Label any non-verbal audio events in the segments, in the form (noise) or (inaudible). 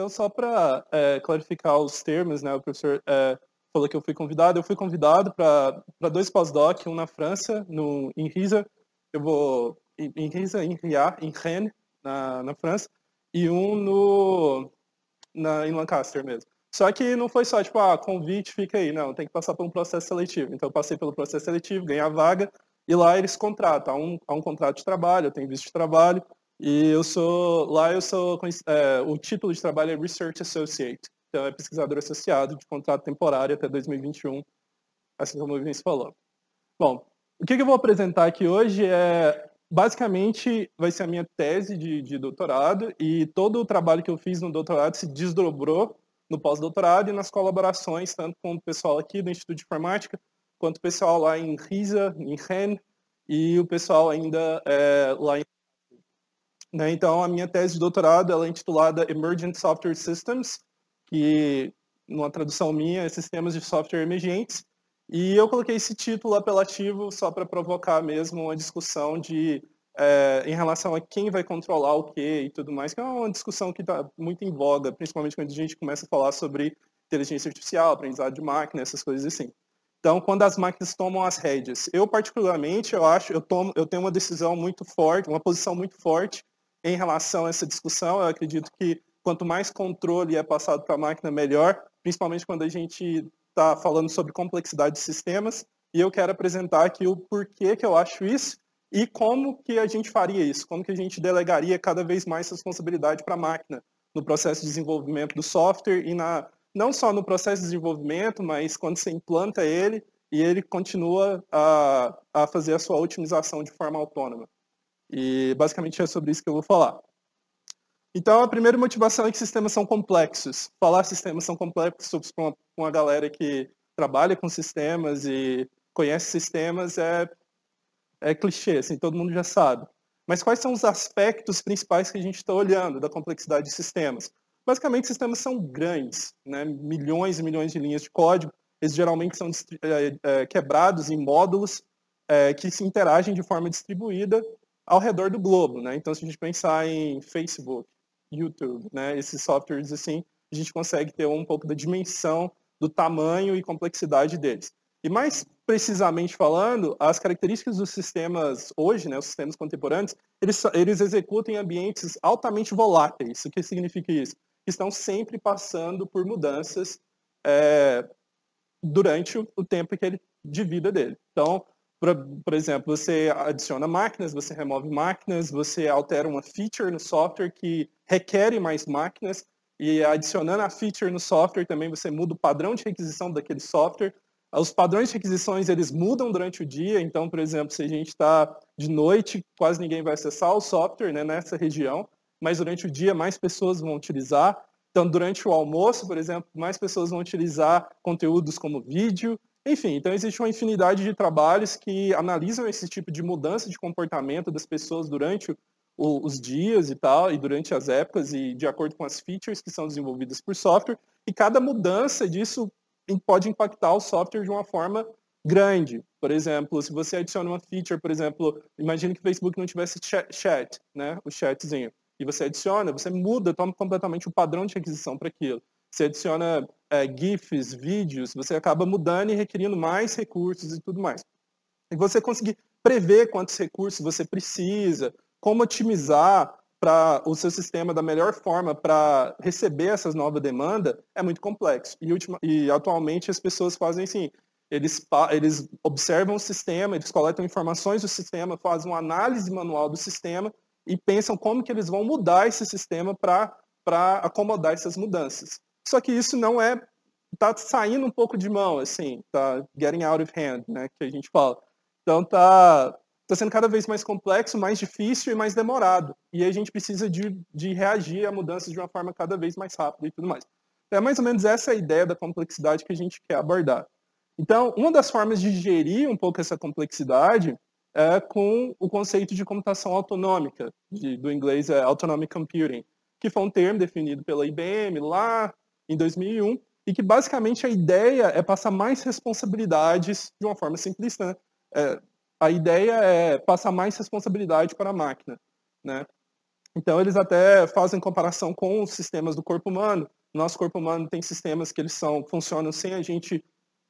então só para é, clarificar os termos, né, o professor é, falou que eu fui convidado, eu fui convidado para dois pós-doc, um na França, no, em Risa, eu vou, em, Risa, em Ria, em Rennes, na, na França, e um no, na, em Lancaster mesmo. Só que não foi só, tipo, ah, convite, fica aí. Não, tem que passar por um processo seletivo. Então, eu passei pelo processo seletivo, ganhei a vaga, e lá eles contratam. Há um, há um contrato de trabalho, eu tenho visto de trabalho, e eu sou, lá eu sou, é, o título de trabalho é Research Associate. Então, é pesquisador associado de contrato temporário até 2021, assim como o Vinícius falou. Bom, o que, que eu vou apresentar aqui hoje é, basicamente, vai ser a minha tese de, de doutorado, e todo o trabalho que eu fiz no doutorado se desdobrou no pós-doutorado e nas colaborações, tanto com o pessoal aqui do Instituto de Informática, quanto o pessoal lá em RISA, em REN, e o pessoal ainda é, lá em né? Então, a minha tese de doutorado ela é intitulada Emergent Software Systems, que, numa tradução minha, é Sistemas de Software Emergentes. E eu coloquei esse título apelativo só para provocar mesmo uma discussão de é, em relação a quem vai controlar o que e tudo mais, que é uma discussão que está muito em voga, principalmente quando a gente começa a falar sobre inteligência artificial, aprendizado de máquina, essas coisas assim. Então, quando as máquinas tomam as rédeas, eu particularmente, eu acho, eu tomo, eu tenho uma decisão muito forte, uma posição muito forte em relação a essa discussão. Eu acredito que quanto mais controle é passado para a máquina, melhor, principalmente quando a gente está falando sobre complexidade de sistemas. E eu quero apresentar aqui o porquê que eu acho isso e como que a gente faria isso, como que a gente delegaria cada vez mais responsabilidade para a máquina no processo de desenvolvimento do software e na, não só no processo de desenvolvimento, mas quando você implanta ele e ele continua a, a fazer a sua otimização de forma autônoma. E basicamente é sobre isso que eu vou falar. Então, a primeira motivação é que sistemas são complexos. Falar sistemas são complexos com uma galera que trabalha com sistemas e conhece sistemas é, é clichê, assim, todo mundo já sabe. Mas quais são os aspectos principais que a gente está olhando da complexidade de sistemas? Basicamente, sistemas são grandes, né? milhões e milhões de linhas de código. Eles geralmente são é, é, quebrados em módulos é, que se interagem de forma distribuída ao redor do globo, né? Então, se a gente pensar em Facebook, YouTube, né, esses softwares assim, a gente consegue ter um pouco da dimensão do tamanho e complexidade deles. E mais precisamente falando, as características dos sistemas hoje, né, os sistemas contemporâneos, eles, eles executam em ambientes altamente voláteis. O que significa isso? Estão sempre passando por mudanças é, durante o, o tempo que ele, de vida dele. Então, por, exemplo, você adiciona máquinas, você remove máquinas, você altera uma feature no software que requer mais máquinas, e adicionando a feature no software também você muda o padrão de requisição daquele software. Os padrões de requisições eles mudam durante o dia, então, por exemplo, se a gente está de noite, quase ninguém vai acessar o software né, nessa região, mas durante o dia mais pessoas vão utilizar. Então, durante o almoço, por exemplo, mais pessoas vão utilizar conteúdos como vídeo, enfim, então existe uma infinidade de trabalhos que analisam esse tipo de mudança de comportamento das pessoas durante o, os dias e tal, e durante as épocas, e de acordo com as features que são desenvolvidas por software, e cada mudança disso pode impactar o software de uma forma grande. Por exemplo, se você adiciona uma feature, por exemplo, imagine que o Facebook não tivesse chat, né, o chatzinho, e você adiciona, você muda, toma completamente o padrão de requisição para aquilo você adiciona é, GIFs, vídeos, você acaba mudando e requerindo mais recursos e tudo mais. E você conseguir prever quantos recursos você precisa, como otimizar para o seu sistema da melhor forma para receber essas novas demandas é muito complexo. E, ultima, e atualmente as pessoas fazem assim, eles, eles observam o sistema, eles coletam informações do sistema, fazem uma análise manual do sistema e pensam como que eles vão mudar esse sistema para acomodar essas mudanças. Só que isso não é tá saindo um pouco de mão, assim, tá getting out of hand, né, que a gente fala. Então tá tá sendo cada vez mais complexo, mais difícil e mais demorado. E a gente precisa de, de reagir a mudanças de uma forma cada vez mais rápida e tudo mais. É mais ou menos essa a ideia da complexidade que a gente quer abordar. Então, uma das formas de gerir um pouco essa complexidade é com o conceito de computação autonômica, de, do inglês é Autonomic Computing, que foi um termo definido pela IBM lá em 2001, e que basicamente a ideia é passar mais responsabilidades de uma forma simplista. Né? É, a ideia é passar mais responsabilidade para a máquina. Né? Então, eles até fazem comparação com os sistemas do corpo humano. Nosso corpo humano tem sistemas que eles são funcionam sem a gente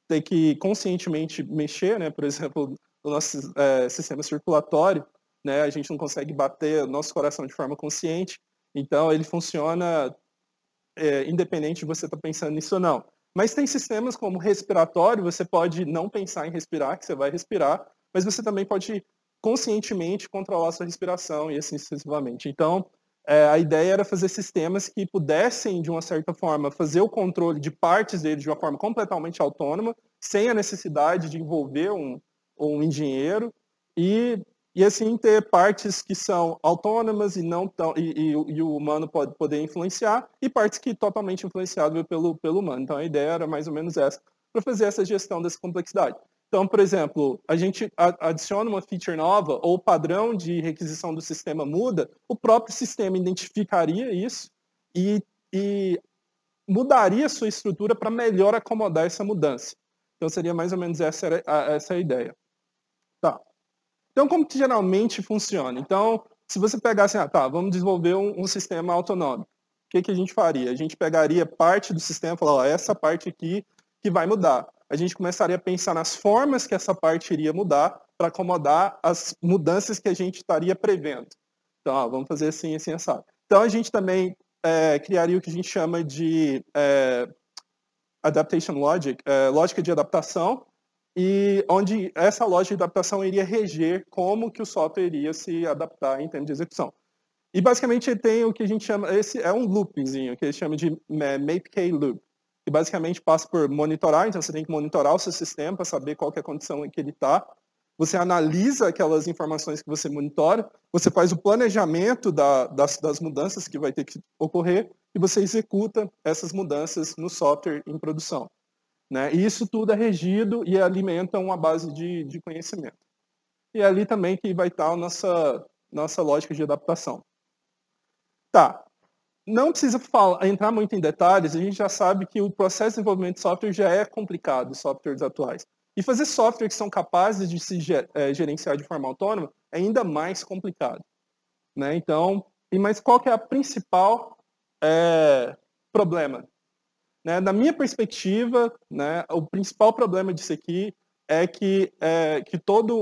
ter que conscientemente mexer, né? Por exemplo, o nosso é, sistema circulatório, né? A gente não consegue bater o nosso coração de forma consciente. Então, ele funciona é, independente de você estar tá pensando nisso ou não. Mas tem sistemas como respiratório, você pode não pensar em respirar, que você vai respirar, mas você também pode conscientemente controlar a sua respiração e assim sucessivamente. Então, é, a ideia era fazer sistemas que pudessem, de uma certa forma, fazer o controle de partes deles de uma forma completamente autônoma, sem a necessidade de envolver um, um engenheiro, e e assim ter partes que são autônomas e não tão, e, e, e, o humano pode poder influenciar e partes que totalmente influenciável pelo, pelo humano. Então a ideia era mais ou menos essa, para fazer essa gestão dessa complexidade. Então, por exemplo, a gente adiciona uma feature nova ou o padrão de requisição do sistema muda, o próprio sistema identificaria isso e, e mudaria sua estrutura para melhor acomodar essa mudança. Então seria mais ou menos essa, essa a ideia. Tá. Então, como que geralmente funciona? Então, se você pegar assim, ah, tá, vamos desenvolver um, um sistema autonômico. O que, que a gente faria? A gente pegaria parte do sistema e falar, ó, essa parte aqui que vai mudar. A gente começaria a pensar nas formas que essa parte iria mudar para acomodar as mudanças que a gente estaria prevendo. Então, vamos fazer assim, assim, assado. Então, a gente também é, criaria o que a gente chama de é, adaptation logic, é, lógica de adaptação, e onde essa lógica de adaptação iria reger como que o software iria se adaptar em termos de execução. E basicamente tem o que a gente chama, esse é um loopzinho, que eles chamam de MapeK loop, que basicamente passa por monitorar, então você tem que monitorar o seu sistema para saber qual é a condição em que ele está. Você analisa aquelas informações que você monitora, você faz o planejamento da, das, das mudanças que vai ter que ocorrer e você executa essas mudanças no software em produção. Né? E isso tudo é regido e alimenta uma base de, de conhecimento. E é ali também que vai estar a nossa, nossa lógica de adaptação. Tá. Não precisa falar, entrar muito em detalhes, a gente já sabe que o processo de desenvolvimento de software já é complicado, softwares atuais. E fazer softwares que são capazes de se é, gerenciar de forma autônoma é ainda mais complicado. Né? Então, mas qual que é a principal é, problema né? Na minha perspectiva, né, o principal problema disso aqui é que, é, que todos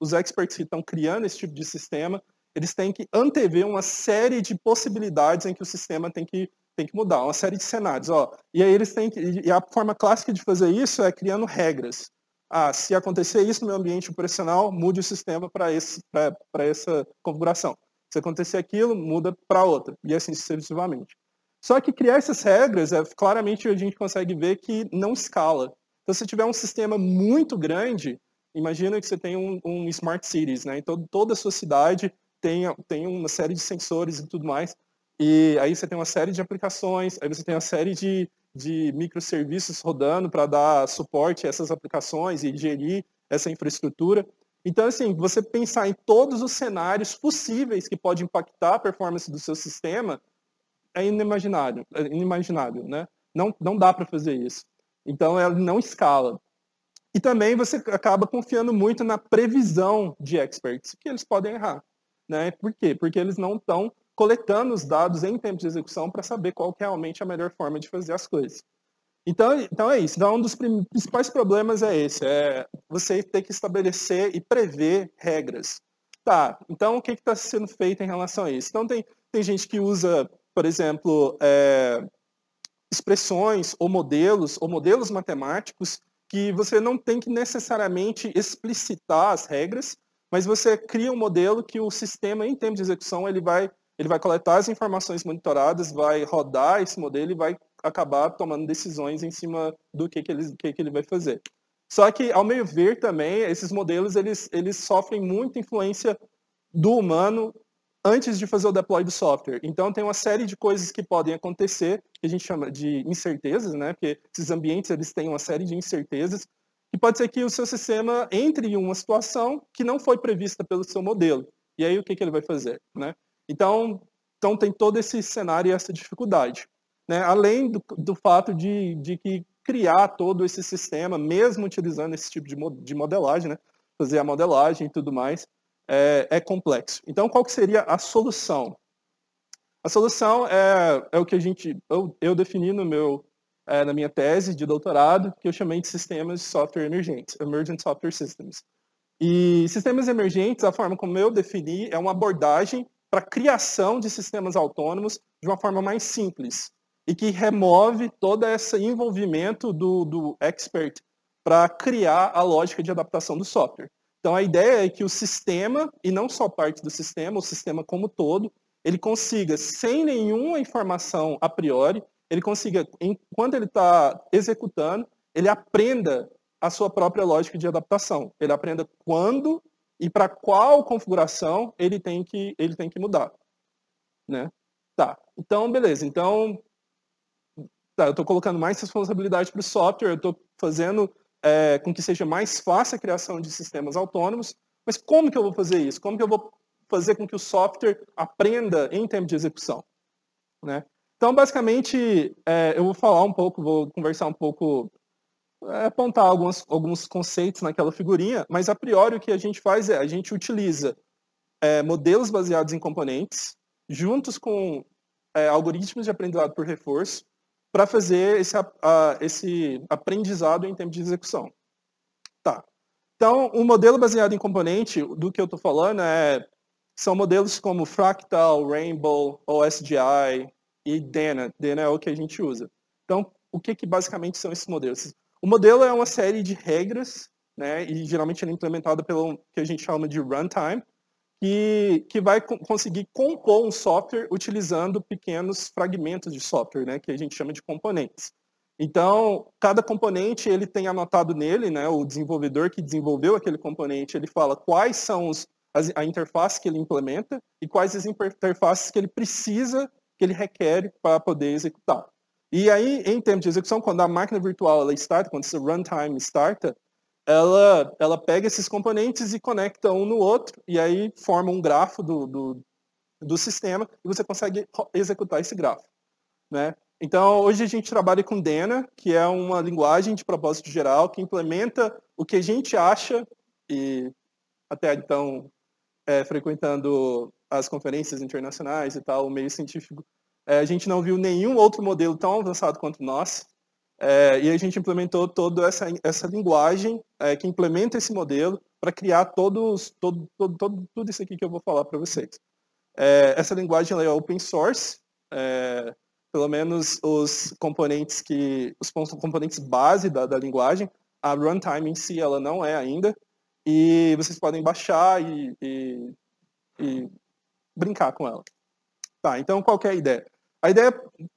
os experts que estão criando esse tipo de sistema, eles têm que antever uma série de possibilidades em que o sistema tem que, tem que mudar, uma série de cenários. Ó. E aí eles têm que, e a forma clássica de fazer isso é criando regras. Ah, se acontecer isso no meu ambiente operacional, mude o sistema para essa configuração. Se acontecer aquilo, muda para outra. E assim sucessivamente. Só que criar essas regras, é, claramente a gente consegue ver que não escala. Então, se tiver um sistema muito grande, imagina que você tem um, um smart cities, né? Então, toda a sua cidade tem, tem uma série de sensores e tudo mais. E aí você tem uma série de aplicações, aí você tem uma série de, de microserviços rodando para dar suporte a essas aplicações e gerir essa infraestrutura. Então, assim, você pensar em todos os cenários possíveis que pode impactar a performance do seu sistema é inimaginável, é inimaginável né? Não, não dá para fazer isso. Então, ela não escala. E também você acaba confiando muito na previsão de experts, que eles podem errar. Né? Por quê? Porque eles não estão coletando os dados em tempo de execução para saber qual é realmente a melhor forma de fazer as coisas. Então, então é isso. Então, um dos principais problemas é esse, é você ter que estabelecer e prever regras. Tá, então o que está sendo feito em relação a isso? Então, tem, tem gente que usa por exemplo, é, expressões ou modelos, ou modelos matemáticos, que você não tem que necessariamente explicitar as regras, mas você cria um modelo que o sistema, em termos de execução, ele vai, ele vai coletar as informações monitoradas, vai rodar esse modelo e vai acabar tomando decisões em cima do que, que, ele, que, que ele vai fazer. Só que, ao meu ver também, esses modelos eles, eles sofrem muita influência do humano antes de fazer o deploy do software. Então, tem uma série de coisas que podem acontecer, que a gente chama de incertezas, né? Porque esses ambientes, eles têm uma série de incertezas, e pode ser que o seu sistema entre em uma situação que não foi prevista pelo seu modelo. E aí, o que, que ele vai fazer, né? Então, então, tem todo esse cenário e essa dificuldade. Né? Além do, do fato de, de que criar todo esse sistema, mesmo utilizando esse tipo de, de modelagem, né? fazer a modelagem e tudo mais, é, é complexo. Então, qual que seria a solução? A solução é, é o que a gente, eu, eu defini no meu, é, na minha tese de doutorado, que eu chamei de sistemas de software emergentes, Emergent Software Systems. E sistemas emergentes, a forma como eu defini, é uma abordagem para a criação de sistemas autônomos de uma forma mais simples e que remove todo esse envolvimento do, do expert para criar a lógica de adaptação do software. Então a ideia é que o sistema, e não só parte do sistema, o sistema como todo, ele consiga, sem nenhuma informação a priori, ele consiga, enquanto ele está executando, ele aprenda a sua própria lógica de adaptação. Ele aprenda quando e para qual configuração ele tem que, ele tem que mudar. Né? Tá, então beleza. Então, tá, eu estou colocando mais responsabilidade para o software, eu estou fazendo é, com que seja mais fácil a criação de sistemas autônomos, mas como que eu vou fazer isso? Como que eu vou fazer com que o software aprenda em tempo de execução? Né? Então, basicamente, é, eu vou falar um pouco, vou conversar um pouco, é, apontar alguns, alguns conceitos naquela figurinha, mas a priori o que a gente faz é, a gente utiliza é, modelos baseados em componentes, juntos com é, algoritmos de aprendizado por reforço, para fazer esse, a, esse aprendizado em tempo de execução. Tá. Então, o um modelo baseado em componente, do que eu estou falando, é, são modelos como Fractal, Rainbow, OSGI e Dana. Dana é o que a gente usa. Então, o que, que basicamente são esses modelos? O modelo é uma série de regras, né, e geralmente ele é implementado pelo que a gente chama de runtime, que, que vai conseguir compor um software utilizando pequenos fragmentos de software, né, que a gente chama de componentes. Então, cada componente ele tem anotado nele, né, o desenvolvedor que desenvolveu aquele componente, ele fala quais são os, as, a interface que ele implementa e quais as interfaces que ele precisa, que ele requer para poder executar. E aí, em termos de execução, quando a máquina virtual ela starta, quando esse runtime starta, ela, ela pega esses componentes e conecta um no outro, e aí forma um grafo do, do, do sistema, e você consegue executar esse grafo. Né? Então, hoje a gente trabalha com Dena, que é uma linguagem de propósito geral que implementa o que a gente acha, e até então, é, frequentando as conferências internacionais e tal, o meio científico, é, a gente não viu nenhum outro modelo tão avançado quanto nós, é, e a gente implementou toda essa, essa linguagem é, que implementa esse modelo para criar todos, todo, todo, todo, tudo isso aqui que eu vou falar para vocês. É, essa linguagem é open source, é, pelo menos os componentes que os componentes base da, da linguagem, a runtime em si ela não é ainda, e vocês podem baixar e, e, e brincar com ela. Tá, então qual é a ideia? A ideia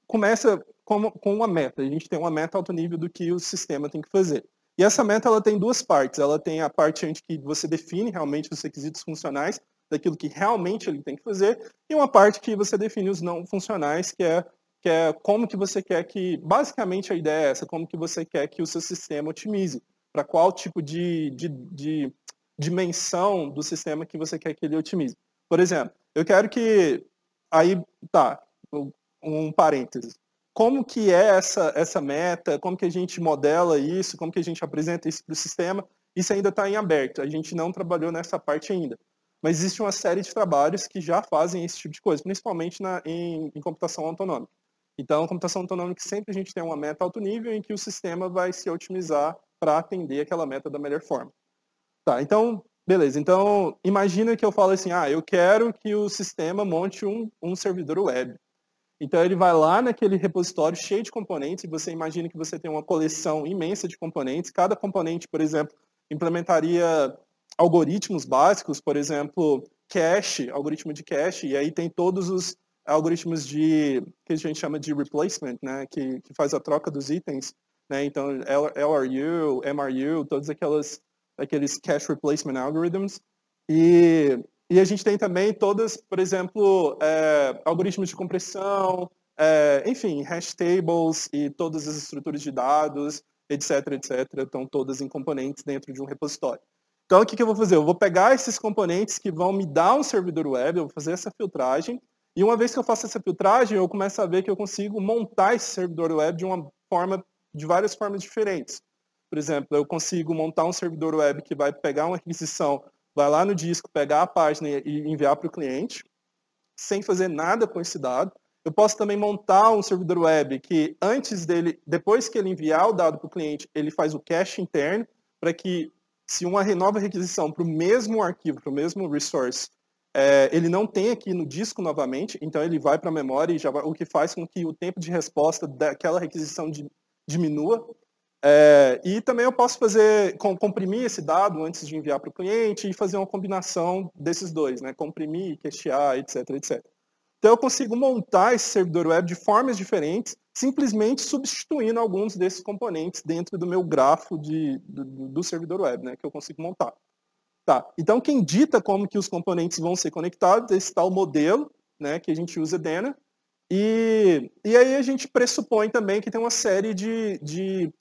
começa com, com uma meta. A gente tem uma meta alto nível do que o sistema tem que fazer. E essa meta ela tem duas partes. Ela tem a parte onde que você define realmente os requisitos funcionais daquilo que realmente ele tem que fazer, e uma parte que você define os não funcionais, que é, que é como que você quer que, basicamente a ideia é essa, como que você quer que o seu sistema otimize, para qual tipo de, de, de dimensão do sistema que você quer que ele otimize. Por exemplo, eu quero que, aí, tá, um parênteses como que é essa, essa meta, como que a gente modela isso, como que a gente apresenta isso para o sistema, isso ainda está em aberto, a gente não trabalhou nessa parte ainda. Mas existe uma série de trabalhos que já fazem esse tipo de coisa, principalmente na, em, em computação autonômica. Então, computação autonômica sempre a gente tem uma meta alto nível em que o sistema vai se otimizar para atender aquela meta da melhor forma. Tá, então, beleza. Então, imagina que eu falo assim, ah, eu quero que o sistema monte um, um servidor web. Então ele vai lá naquele repositório cheio de componentes, e você imagina que você tem uma coleção imensa de componentes. Cada componente, por exemplo, implementaria algoritmos básicos, por exemplo, cache, algoritmo de cache, e aí tem todos os algoritmos de que a gente chama de replacement, né, que, que faz a troca dos itens, né, então LRU, MRU, todos aquelas aqueles cache replacement algorithms, e e a gente tem também todas, por exemplo, é, algoritmos de compressão, é, enfim, hash tables e todas as estruturas de dados, etc, etc, estão todas em componentes dentro de um repositório. Então, o que, que eu vou fazer? Eu vou pegar esses componentes que vão me dar um servidor web, eu vou fazer essa filtragem, e uma vez que eu faço essa filtragem, eu começo a ver que eu consigo montar esse servidor web de uma forma, de várias formas diferentes. Por exemplo, eu consigo montar um servidor web que vai pegar uma requisição vai lá no disco, pegar a página e enviar para o cliente. sem fazer nada com esse dado. Eu posso também montar um servidor web que antes dele, depois que ele enviar o dado para o cliente, ele faz o cache interno para que se uma nova requisição para o mesmo arquivo, para o mesmo resource, é, ele não tem aqui no disco novamente, então ele vai para a memória e já vai, o que faz com que o tempo de resposta daquela requisição diminua. É, e também eu posso fazer, comprimir esse dado antes de enviar para o cliente e fazer uma combinação desses dois, né? comprimir, cachear, etc, etc. Então eu consigo montar esse servidor web de formas diferentes, simplesmente substituindo alguns desses componentes dentro do meu grafo de, do, do servidor web, né, que eu consigo montar. Tá, então quem dita como que os componentes vão ser conectados, esse tal modelo, né, que a gente usa Dena, e, e aí a gente pressupõe também que tem uma série de, de,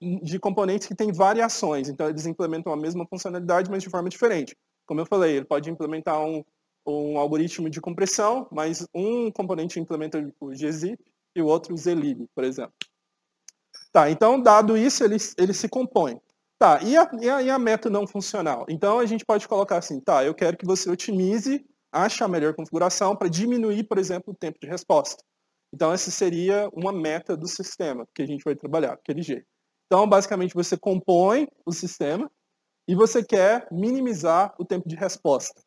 de componentes que têm variações, então eles implementam a mesma funcionalidade, mas de forma diferente. Como eu falei, ele pode implementar um, um algoritmo de compressão, mas um componente implementa o gzip e o outro o zlib, por exemplo. Tá, então, dado isso, ele, ele se compõe. Tá, e a, e, a, e a meta não funcional? Então, a gente pode colocar assim, tá, eu quero que você otimize, ache a melhor configuração para diminuir, por exemplo, o tempo de resposta. Então, essa seria uma meta do sistema que a gente vai trabalhar, aquele jeito. Então, basicamente, você compõe o sistema e você quer minimizar o tempo de resposta,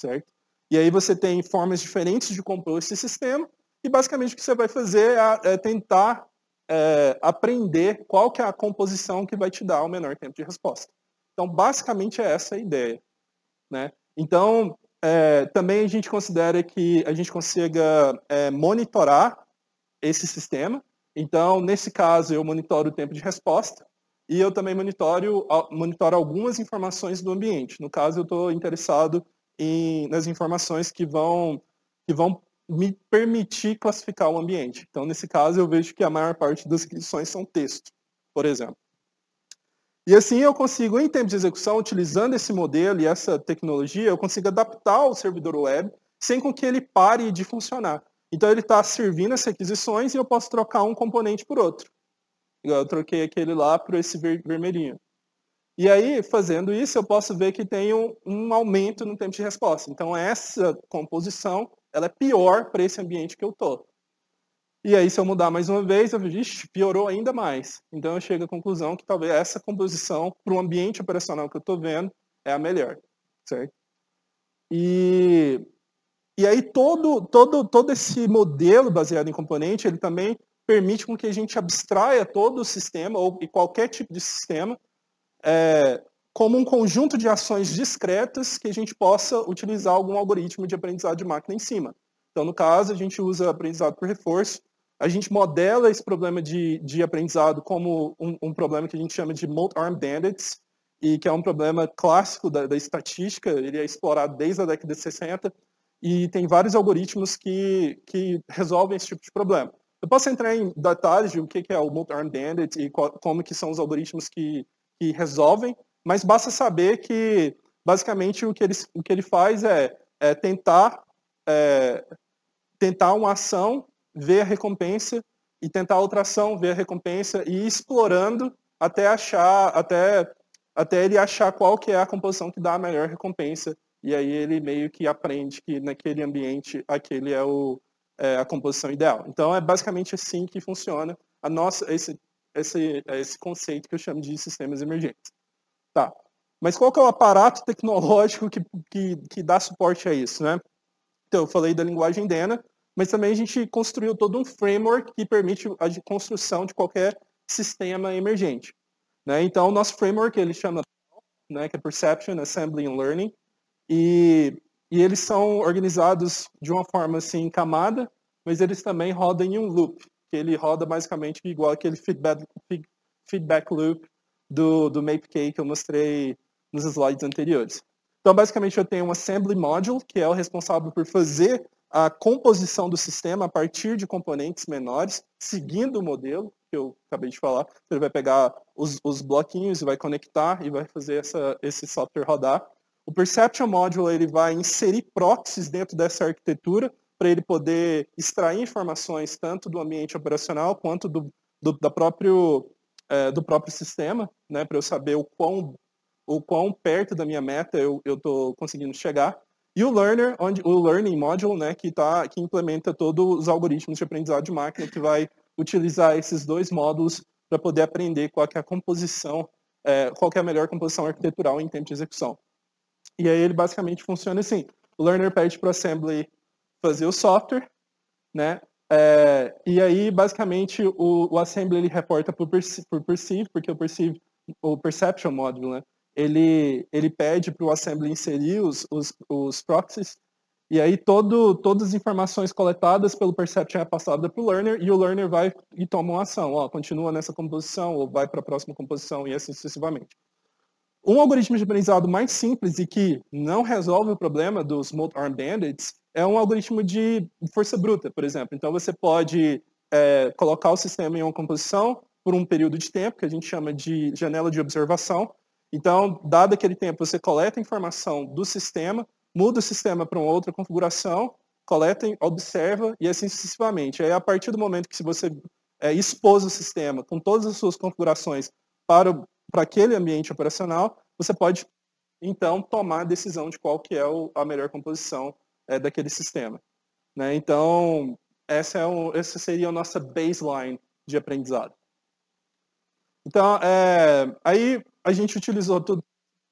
certo? E aí você tem formas diferentes de compor esse sistema, e basicamente o que você vai fazer é, é tentar é, aprender qual que é a composição que vai te dar o menor tempo de resposta. Então, basicamente é essa a ideia. Né? Então, é, também a gente considera que a gente consiga é, monitorar esse sistema. Então, nesse caso, eu monitoro o tempo de resposta e eu também monitoro, monitoro algumas informações do ambiente. No caso, eu estou interessado em, nas informações que vão, que vão me permitir classificar o ambiente. Então, nesse caso, eu vejo que a maior parte das requisições são texto, por exemplo. E assim eu consigo, em tempo de execução, utilizando esse modelo e essa tecnologia, eu consigo adaptar o servidor web sem com que ele pare de funcionar. Então ele está servindo as requisições e eu posso trocar um componente por outro. Eu troquei aquele lá por esse vermelhinho. E aí, fazendo isso, eu posso ver que tem um, um aumento no tempo de resposta. Então, essa composição ela é pior para esse ambiente que eu estou. E aí, se eu mudar mais uma vez, eu vejo, ixi, piorou ainda mais. Então, eu chego à conclusão que talvez essa composição para o ambiente operacional que eu estou vendo é a melhor, certo? E, e aí, todo, todo, todo esse modelo baseado em componente, ele também permite com que a gente abstraia todo o sistema, ou qualquer tipo de sistema, é, como um conjunto de ações discretas que a gente possa utilizar algum algoritmo de aprendizado de máquina em cima. Então, no caso, a gente usa aprendizado por reforço, a gente modela esse problema de, de aprendizado como um, um problema que a gente chama de multi-arm bandits, e que é um problema clássico da, da, estatística, ele é explorado desde a década de 60, e tem vários algoritmos que, que resolvem esse tipo de problema. Eu posso entrar em detalhes de o que é o multi-arm bandit e como que são os algoritmos que que resolvem, mas basta saber que, basicamente, o que ele, o que ele faz é, é tentar, é, tentar uma ação, ver a recompensa, e tentar outra ação, ver a recompensa, e ir explorando até achar, até, até ele achar qual que é a composição que dá a melhor recompensa, e aí ele meio que aprende que naquele ambiente aquele é, o, é a composição ideal. Então é basicamente assim que funciona a nossa, esse esse, esse conceito que eu chamo de sistemas emergentes. Tá. Mas qual que é o aparato tecnológico que, que, que dá suporte a isso, né? Então, eu falei da linguagem Dena, mas também a gente construiu todo um framework que permite a construção de qualquer sistema emergente. Né? Então, o nosso framework, ele chama, né, que é Perception, Assembly and Learning, e, e eles são organizados de uma forma assim, em camada, mas eles também rodam em um loop que ele roda basicamente igual aquele feedback, feedback loop do, do MapeK que eu mostrei nos slides anteriores. Então, basicamente, eu tenho um assembly module, que é o responsável por fazer a composição do sistema a partir de componentes menores, seguindo o modelo que eu acabei de falar. Ele vai pegar os, os bloquinhos e vai conectar e vai fazer essa, esse software rodar. O Perception Module ele vai inserir proxies dentro dessa arquitetura para ele poder extrair informações tanto do ambiente operacional quanto do, do, da próprio, é, do próprio sistema, né, para eu saber o quão, o quão perto da minha meta eu estou conseguindo chegar. E o learner, onde o learning module, né, que tá, que implementa todos os algoritmos de aprendizado de máquina, que vai utilizar esses dois módulos para poder aprender qual é a composição, é, qual é a melhor composição arquitetural em tempo de execução. E aí ele basicamente funciona assim: o learner pede para o assembly fazer o software, né? É, e aí basicamente o, o assembly ele reporta por, por perceive, porque o perceive, o perception module, né? Ele ele pede para o assembly inserir os, os, os proxies e aí todo, todas as informações coletadas pelo Perception é passada para o learner e o learner vai e toma uma ação. Ó, continua nessa composição ou vai para a próxima composição e assim sucessivamente. Um algoritmo de aprendizado mais simples e que não resolve o problema dos multi-arm bandits é um algoritmo de força bruta, por exemplo. Então você pode é, colocar o sistema em uma composição por um período de tempo, que a gente chama de janela de observação. Então, dado aquele tempo, você coleta informação do sistema, muda o sistema para uma outra configuração, coleta, observa e assim sucessivamente. Aí, a partir do momento que você é, expôs o sistema com todas as suas configurações para, para aquele ambiente operacional, você pode, então, tomar a decisão de qual que é o, a melhor composição é, daquele sistema. Né? Então, essa, é um, essa seria a nossa baseline de aprendizado. Então, é, aí a gente utilizou tudo,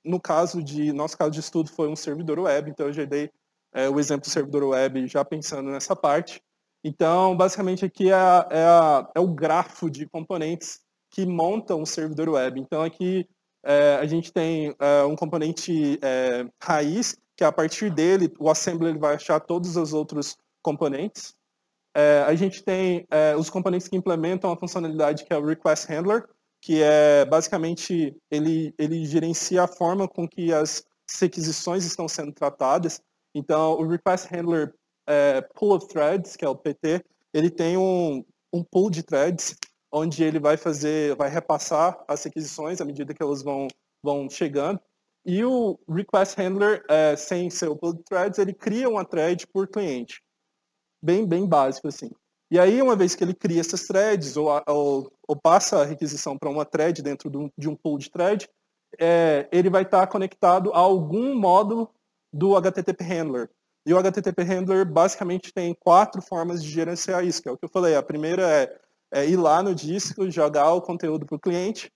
no caso de, nosso caso de estudo foi um servidor web, então eu já dei é, o exemplo do servidor web já pensando nessa parte. Então, basicamente aqui é, é, é o grafo de componentes que montam um servidor web. Então aqui é, a gente tem é, um componente é, raiz, que a partir dele o assembler vai achar todos os outros componentes. É, a gente tem os componentes que implementam a funcionalidade que é o request handler, que é basicamente ele, ele gerencia a forma com que as requisições estão sendo tratadas. Então, o Request Handler é, Pool of Threads, que é o PT, ele tem um, um pool de threads onde ele vai fazer, vai repassar as requisições à medida que elas vão, vão chegando. E o Request Handler, é, sem ser o de threads, ele cria uma thread por cliente. Bem, bem básico assim. E aí, uma vez que ele cria essas threads, ou, ou, ou passa a requisição para uma thread dentro de um, de um pool de thread, é, ele vai estar tá conectado a algum módulo do HTTP Handler. E o HTTP Handler basicamente tem quatro formas de gerenciar isso, que é o que eu falei. A primeira é, é ir lá no disco, jogar o conteúdo para o cliente,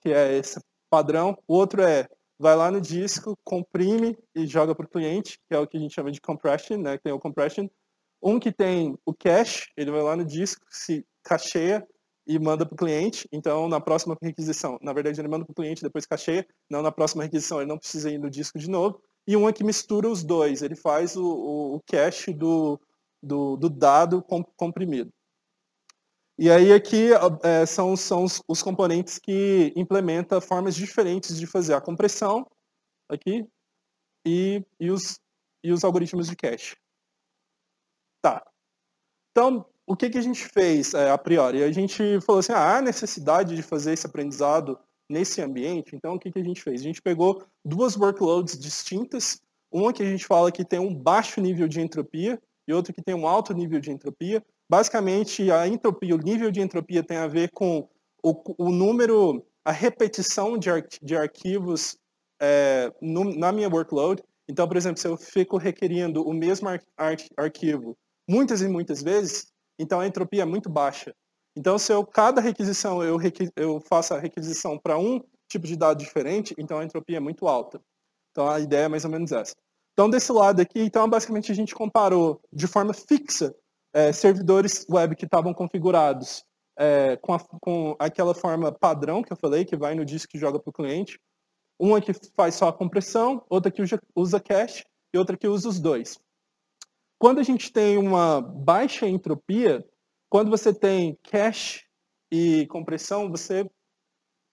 que é esse padrão. O outro é vai lá no disco, comprime e joga para o cliente, que é o que a gente chama de compression, né? Tem o compression. Um que tem o cache, ele vai lá no disco, se cacheia e manda para o cliente. Então, na próxima requisição, na verdade, ele manda para o cliente, depois cacheia. Não, na próxima requisição, ele não precisa ir no disco de novo. E uma que mistura os dois, ele faz o, o, o cache do, do, do, dado comprimido. E aí aqui é, são, são os, os componentes que implementam formas diferentes de fazer a compressão aqui e, e, os, e os algoritmos de cache. Tá. Então, o que, que a gente fez é, a priori? A gente falou assim, ah, há necessidade de fazer esse aprendizado nesse ambiente, então o que, que a gente fez? A gente pegou duas workloads distintas, uma que a gente fala que tem um baixo nível de entropia e outra que tem um alto nível de entropia. Basicamente, a entropia, o nível de entropia tem a ver com o, o número, a repetição de, ar, de arquivos é, no, na minha workload. Então, por exemplo, se eu fico requerendo o mesmo ar, ar, arquivo muitas e muitas vezes, então a entropia é muito baixa. Então, se eu, cada requisição eu, eu faço a requisição para um tipo de dado diferente, então a entropia é muito alta. Então, a ideia é mais ou menos essa. Então, desse lado aqui, então, basicamente, a gente comparou de forma fixa é, servidores web que estavam configurados é, com, a, com, aquela forma padrão que eu falei, que vai no disco e joga para o cliente. Uma que faz só a compressão, outra que usa, cache e outra que usa os dois. Quando a gente tem uma baixa entropia, quando você tem cache e compressão, você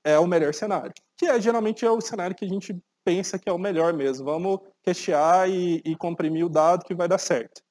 é o melhor cenário. Que é geralmente é o cenário que a gente pensa que é o melhor mesmo. Vamos cachear e, e comprimir o dado que vai dar certo.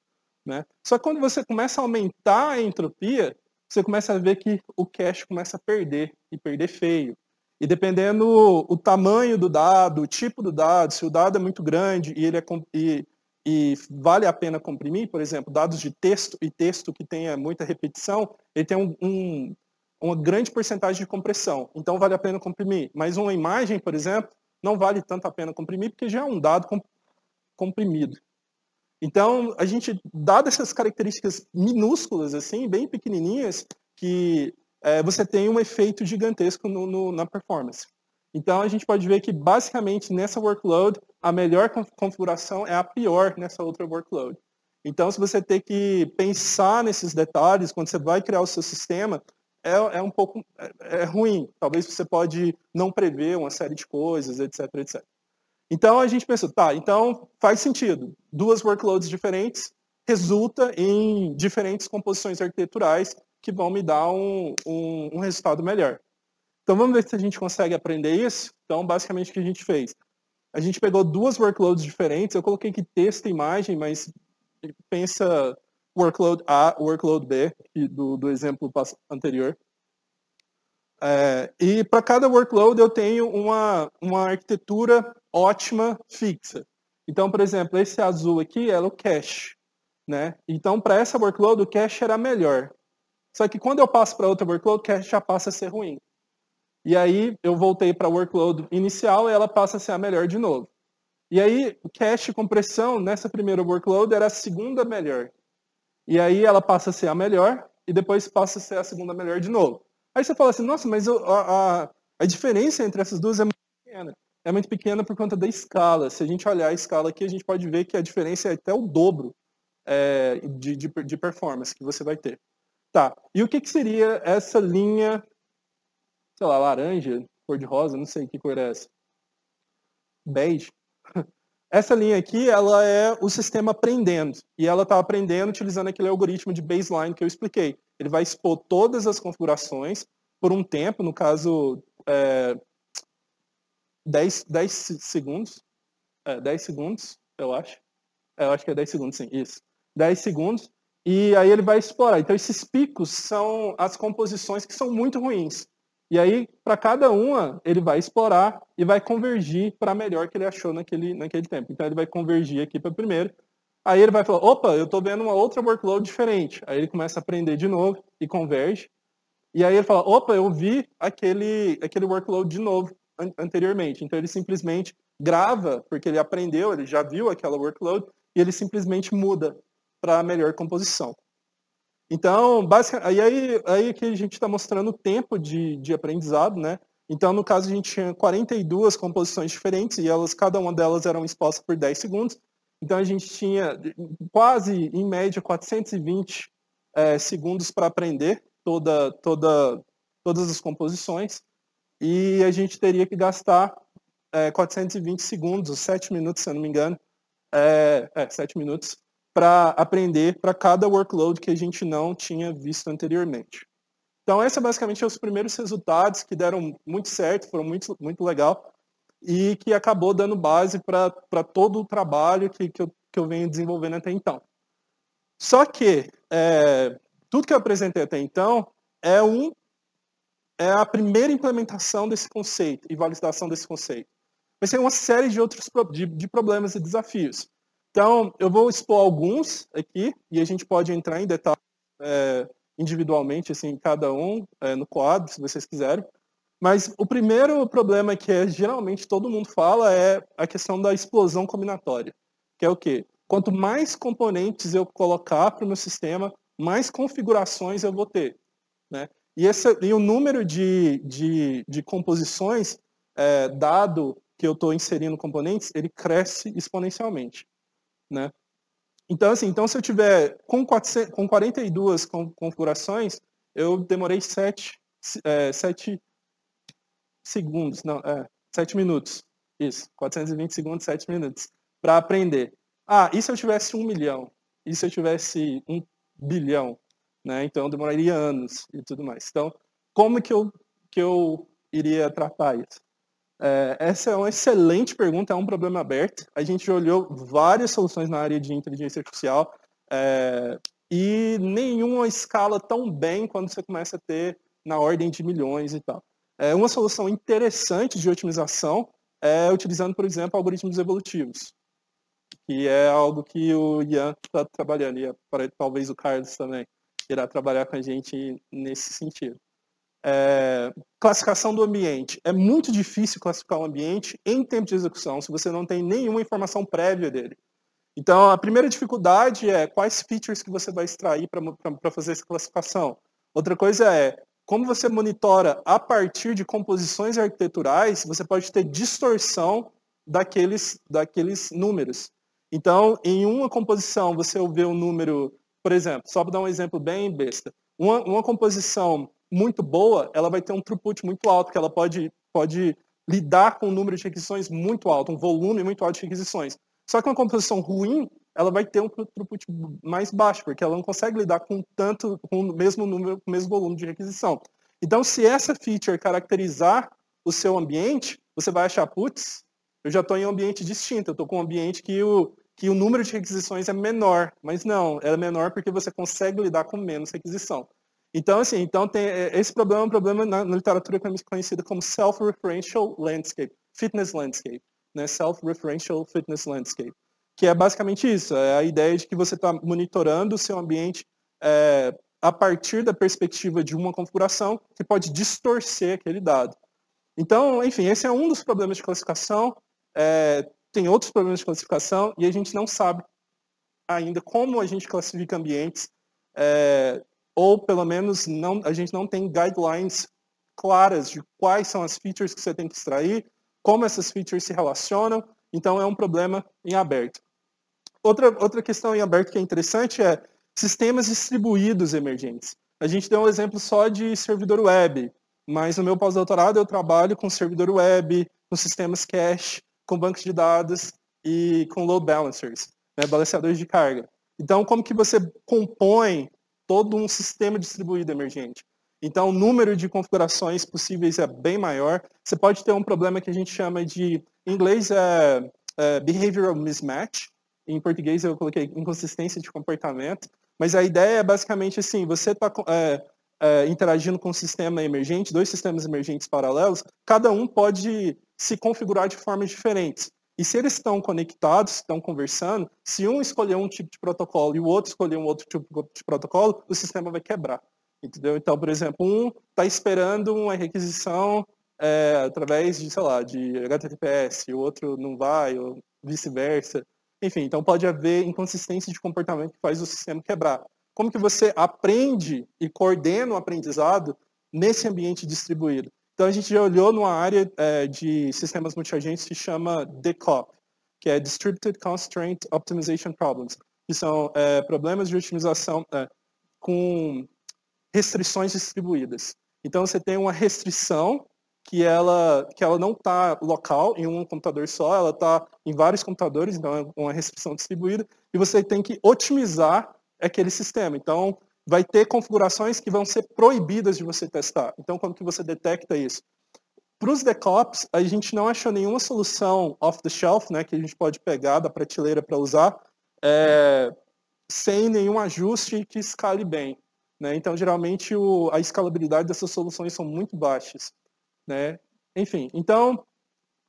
Né? Só que quando você começa a aumentar a entropia, você começa a ver que o cache começa a perder, e perder feio. E dependendo o tamanho do dado, o tipo do dado, se o dado é muito grande e ele é, e e vale a pena comprimir, por exemplo, dados de texto e texto que tenha muita repetição, ele tem um, um, uma grande porcentagem de compressão, então vale a pena comprimir. Mas uma imagem, por exemplo, não vale tanto a pena comprimir, porque já é um dado comprimido. Então, a gente, dado essas características minúsculas, assim, bem pequenininhas, que é, você tem um efeito gigantesco no, no, na performance. Então, a gente pode ver que, basicamente, nessa workload, a melhor configuração é a pior nessa outra workload. Então, se você tem que pensar nesses detalhes, quando você vai criar o seu sistema, é, é um pouco é, é ruim. Talvez você pode não prever uma série de coisas, etc, etc. Então a gente pensou, tá, então faz sentido. Duas workloads diferentes resulta em diferentes composições arquiteturais que vão me dar um, um, um, resultado melhor. Então vamos ver se a gente consegue aprender isso. Então basicamente o que a gente fez? A gente pegou duas workloads diferentes, eu coloquei aqui texto e imagem, mas pensa workload A, workload B, do, do exemplo anterior. É, e para cada workload eu tenho uma, uma arquitetura ótima fixa. Então, por exemplo, esse azul aqui é o cache. Né? Então, para essa workload, o cache era melhor. Só que quando eu passo para outra workload, o cache já passa a ser ruim. E aí eu voltei para a workload inicial e ela passa a ser a melhor de novo. E aí, o cache compressão nessa primeira workload era a segunda melhor. E aí ela passa a ser a melhor e depois passa a ser a segunda melhor de novo. Aí você fala assim, nossa, mas a, a, a diferença entre essas duas é muito pequena. É muito pequena por conta da escala. Se a gente olhar a escala aqui, a gente pode ver que a diferença é até o dobro é, de, de, de, performance que você vai ter. Tá, e o que, que seria essa linha, sei lá, laranja, cor de rosa, não sei que cor é essa. Beige. (laughs) Essa linha aqui, ela é o sistema aprendendo. E ela está aprendendo utilizando aquele algoritmo de baseline que eu expliquei. Ele vai expor todas as configurações por um tempo, no caso, é, 10, 10 segundos. É, 10 segundos, eu acho. É, eu acho que é 10 segundos, sim, isso. 10 segundos. E aí ele vai explorar. Então, esses picos são as composições que são muito ruins. E aí, para cada uma, ele vai explorar e vai convergir para a melhor que ele achou naquele, naquele tempo. Então, ele vai convergir aqui para a primeira. Aí ele vai falar, opa, eu estou vendo uma outra workload diferente. Aí ele começa a aprender de novo e converge. E aí ele fala, opa, eu vi aquele, aquele workload de novo an anteriormente. Então, ele simplesmente grava, porque ele aprendeu, ele já viu aquela workload, e ele simplesmente muda para melhor composição. Então, basicamente, aí, aí que a gente está mostrando o tempo de, de aprendizado, né? Então, no caso, a gente tinha 42 composições diferentes e elas, cada uma delas eram expostas por 10 segundos. Então, a gente tinha quase, em média, 420 é, segundos para aprender toda, toda, todas as composições. E a gente teria que gastar é, 420 segundos, 7 minutos, se eu não me engano, é, é 7 minutos, para aprender para cada workload que a gente não tinha visto anteriormente. Então, esses basicamente são os primeiros resultados que deram muito certo, foram muito, muito legal, e que acabou dando base para todo o trabalho que, que, eu, que eu venho desenvolvendo até então. Só que é, tudo que eu apresentei até então é, um, é a primeira implementação desse conceito e validação desse conceito. Vai ser uma série de outros de, de problemas e desafios. Então, eu vou expor alguns aqui e a gente pode entrar em detalhes é, individualmente, assim, cada um é, no quadro, se vocês quiserem. Mas o primeiro problema que é, geralmente todo mundo fala é a questão da explosão combinatória, que é o quê? Quanto mais componentes eu colocar para o meu sistema, mais configurações eu vou ter. Né? E, esse, e o número de, de, de composições, é, dado que eu estou inserindo componentes, ele cresce exponencialmente. Né? Então, assim, então se eu tiver com, 400, com 42 configurações, eu demorei 7, é, 7 segundos, não, é, 7 minutos. Isso, 420 segundos, 7 minutos, para aprender. Ah, e se eu tivesse um milhão? E se eu tivesse um bilhão? Né? Então, demoraria anos e tudo mais. Então, como que eu, que eu iria tratar isso? É, essa é uma excelente pergunta, é um problema aberto. A gente olhou várias soluções na área de inteligência artificial é, e nenhuma escala tão bem quando você começa a ter na ordem de milhões e tal. É, uma solução interessante de otimização é utilizando, por exemplo, algoritmos evolutivos, que é algo que o Ian está trabalhando, e talvez o Carlos também irá trabalhar com a gente nesse sentido. É, classificação do ambiente. É muito difícil classificar um ambiente em tempo de execução se você não tem nenhuma informação prévia dele. Então, a primeira dificuldade é quais features que você vai extrair para fazer essa classificação. Outra coisa é como você monitora a partir de composições arquiteturais, você pode ter distorção daqueles, daqueles números. Então, em uma composição, você vê um número, por exemplo, só para dar um exemplo bem besta, uma, uma composição muito boa, ela vai ter um throughput muito alto, que ela pode, pode lidar com um número de requisições muito alto, um volume muito alto de requisições. Só que uma composição ruim, ela vai ter um throughput mais baixo, porque ela não consegue lidar com tanto, com o mesmo número, com o mesmo volume de requisição. Então, se essa feature caracterizar o seu ambiente, você vai achar, putz, eu já estou em um ambiente distinto, eu estou com um ambiente que o, que o número de requisições é menor, mas não, é menor porque você consegue lidar com menos requisição. Então, assim, então tem, é, esse problema é um problema na, na literatura conhecida como Self-Referential Landscape, Fitness Landscape, né? Self-Referential Fitness Landscape, que é basicamente isso, é a ideia de que você está monitorando o seu ambiente é, a partir da perspectiva de uma configuração que pode distorcer aquele dado. Então, enfim, esse é um dos problemas de classificação, é, tem outros problemas de classificação e a gente não sabe ainda como a gente classifica ambientes é, ou pelo menos não, a gente não tem guidelines claras de quais são as features que você tem que extrair, como essas features se relacionam, então é um problema em aberto. Outra, outra questão em aberto que é interessante é sistemas distribuídos emergentes. A gente deu um exemplo só de servidor web, mas no meu pós-doutorado eu trabalho com servidor web, com sistemas cache, com bancos de dados e com load balancers, né, balanceadores de carga. Então, como que você compõe todo um sistema distribuído emergente. Então, o número de configurações possíveis é bem maior. Você pode ter um problema que a gente chama de, em inglês, é, é behavioral mismatch. Em português eu coloquei inconsistência de comportamento. Mas a ideia é basicamente assim, você está é, é, interagindo com um sistema emergente, dois sistemas emergentes paralelos, cada um pode se configurar de formas diferentes. E se eles estão conectados, estão conversando, se um escolher um tipo de protocolo e o outro escolher um outro tipo de protocolo, o sistema vai quebrar. Entendeu? Então, por exemplo, um está esperando uma requisição é, através de, sei lá, de HTTPS, o outro não vai, ou vice-versa. Enfim, então pode haver inconsistência de comportamento que faz o sistema quebrar. Como que você aprende e coordena o aprendizado nesse ambiente distribuído? Então a gente já olhou numa área é, de sistemas multiagentes que chama DCOP, que é Distributed Constraint Optimization Problems, que são é, problemas de otimização é, com restrições distribuídas. Então você tem uma restrição que ela, que ela não está local em um computador só, ela está em vários computadores, então é uma restrição distribuída, e você tem que otimizar aquele sistema. Então, vai ter configurações que vão ser proibidas de você testar. Então, como que você detecta isso? Para os DevOps, a gente não achou nenhuma solução off the shelf, né, que a gente pode pegar da prateleira para usar, é, sem nenhum ajuste que escale bem. Né? Então, geralmente, o, a escalabilidade dessas soluções são muito baixas. Né? Enfim, então,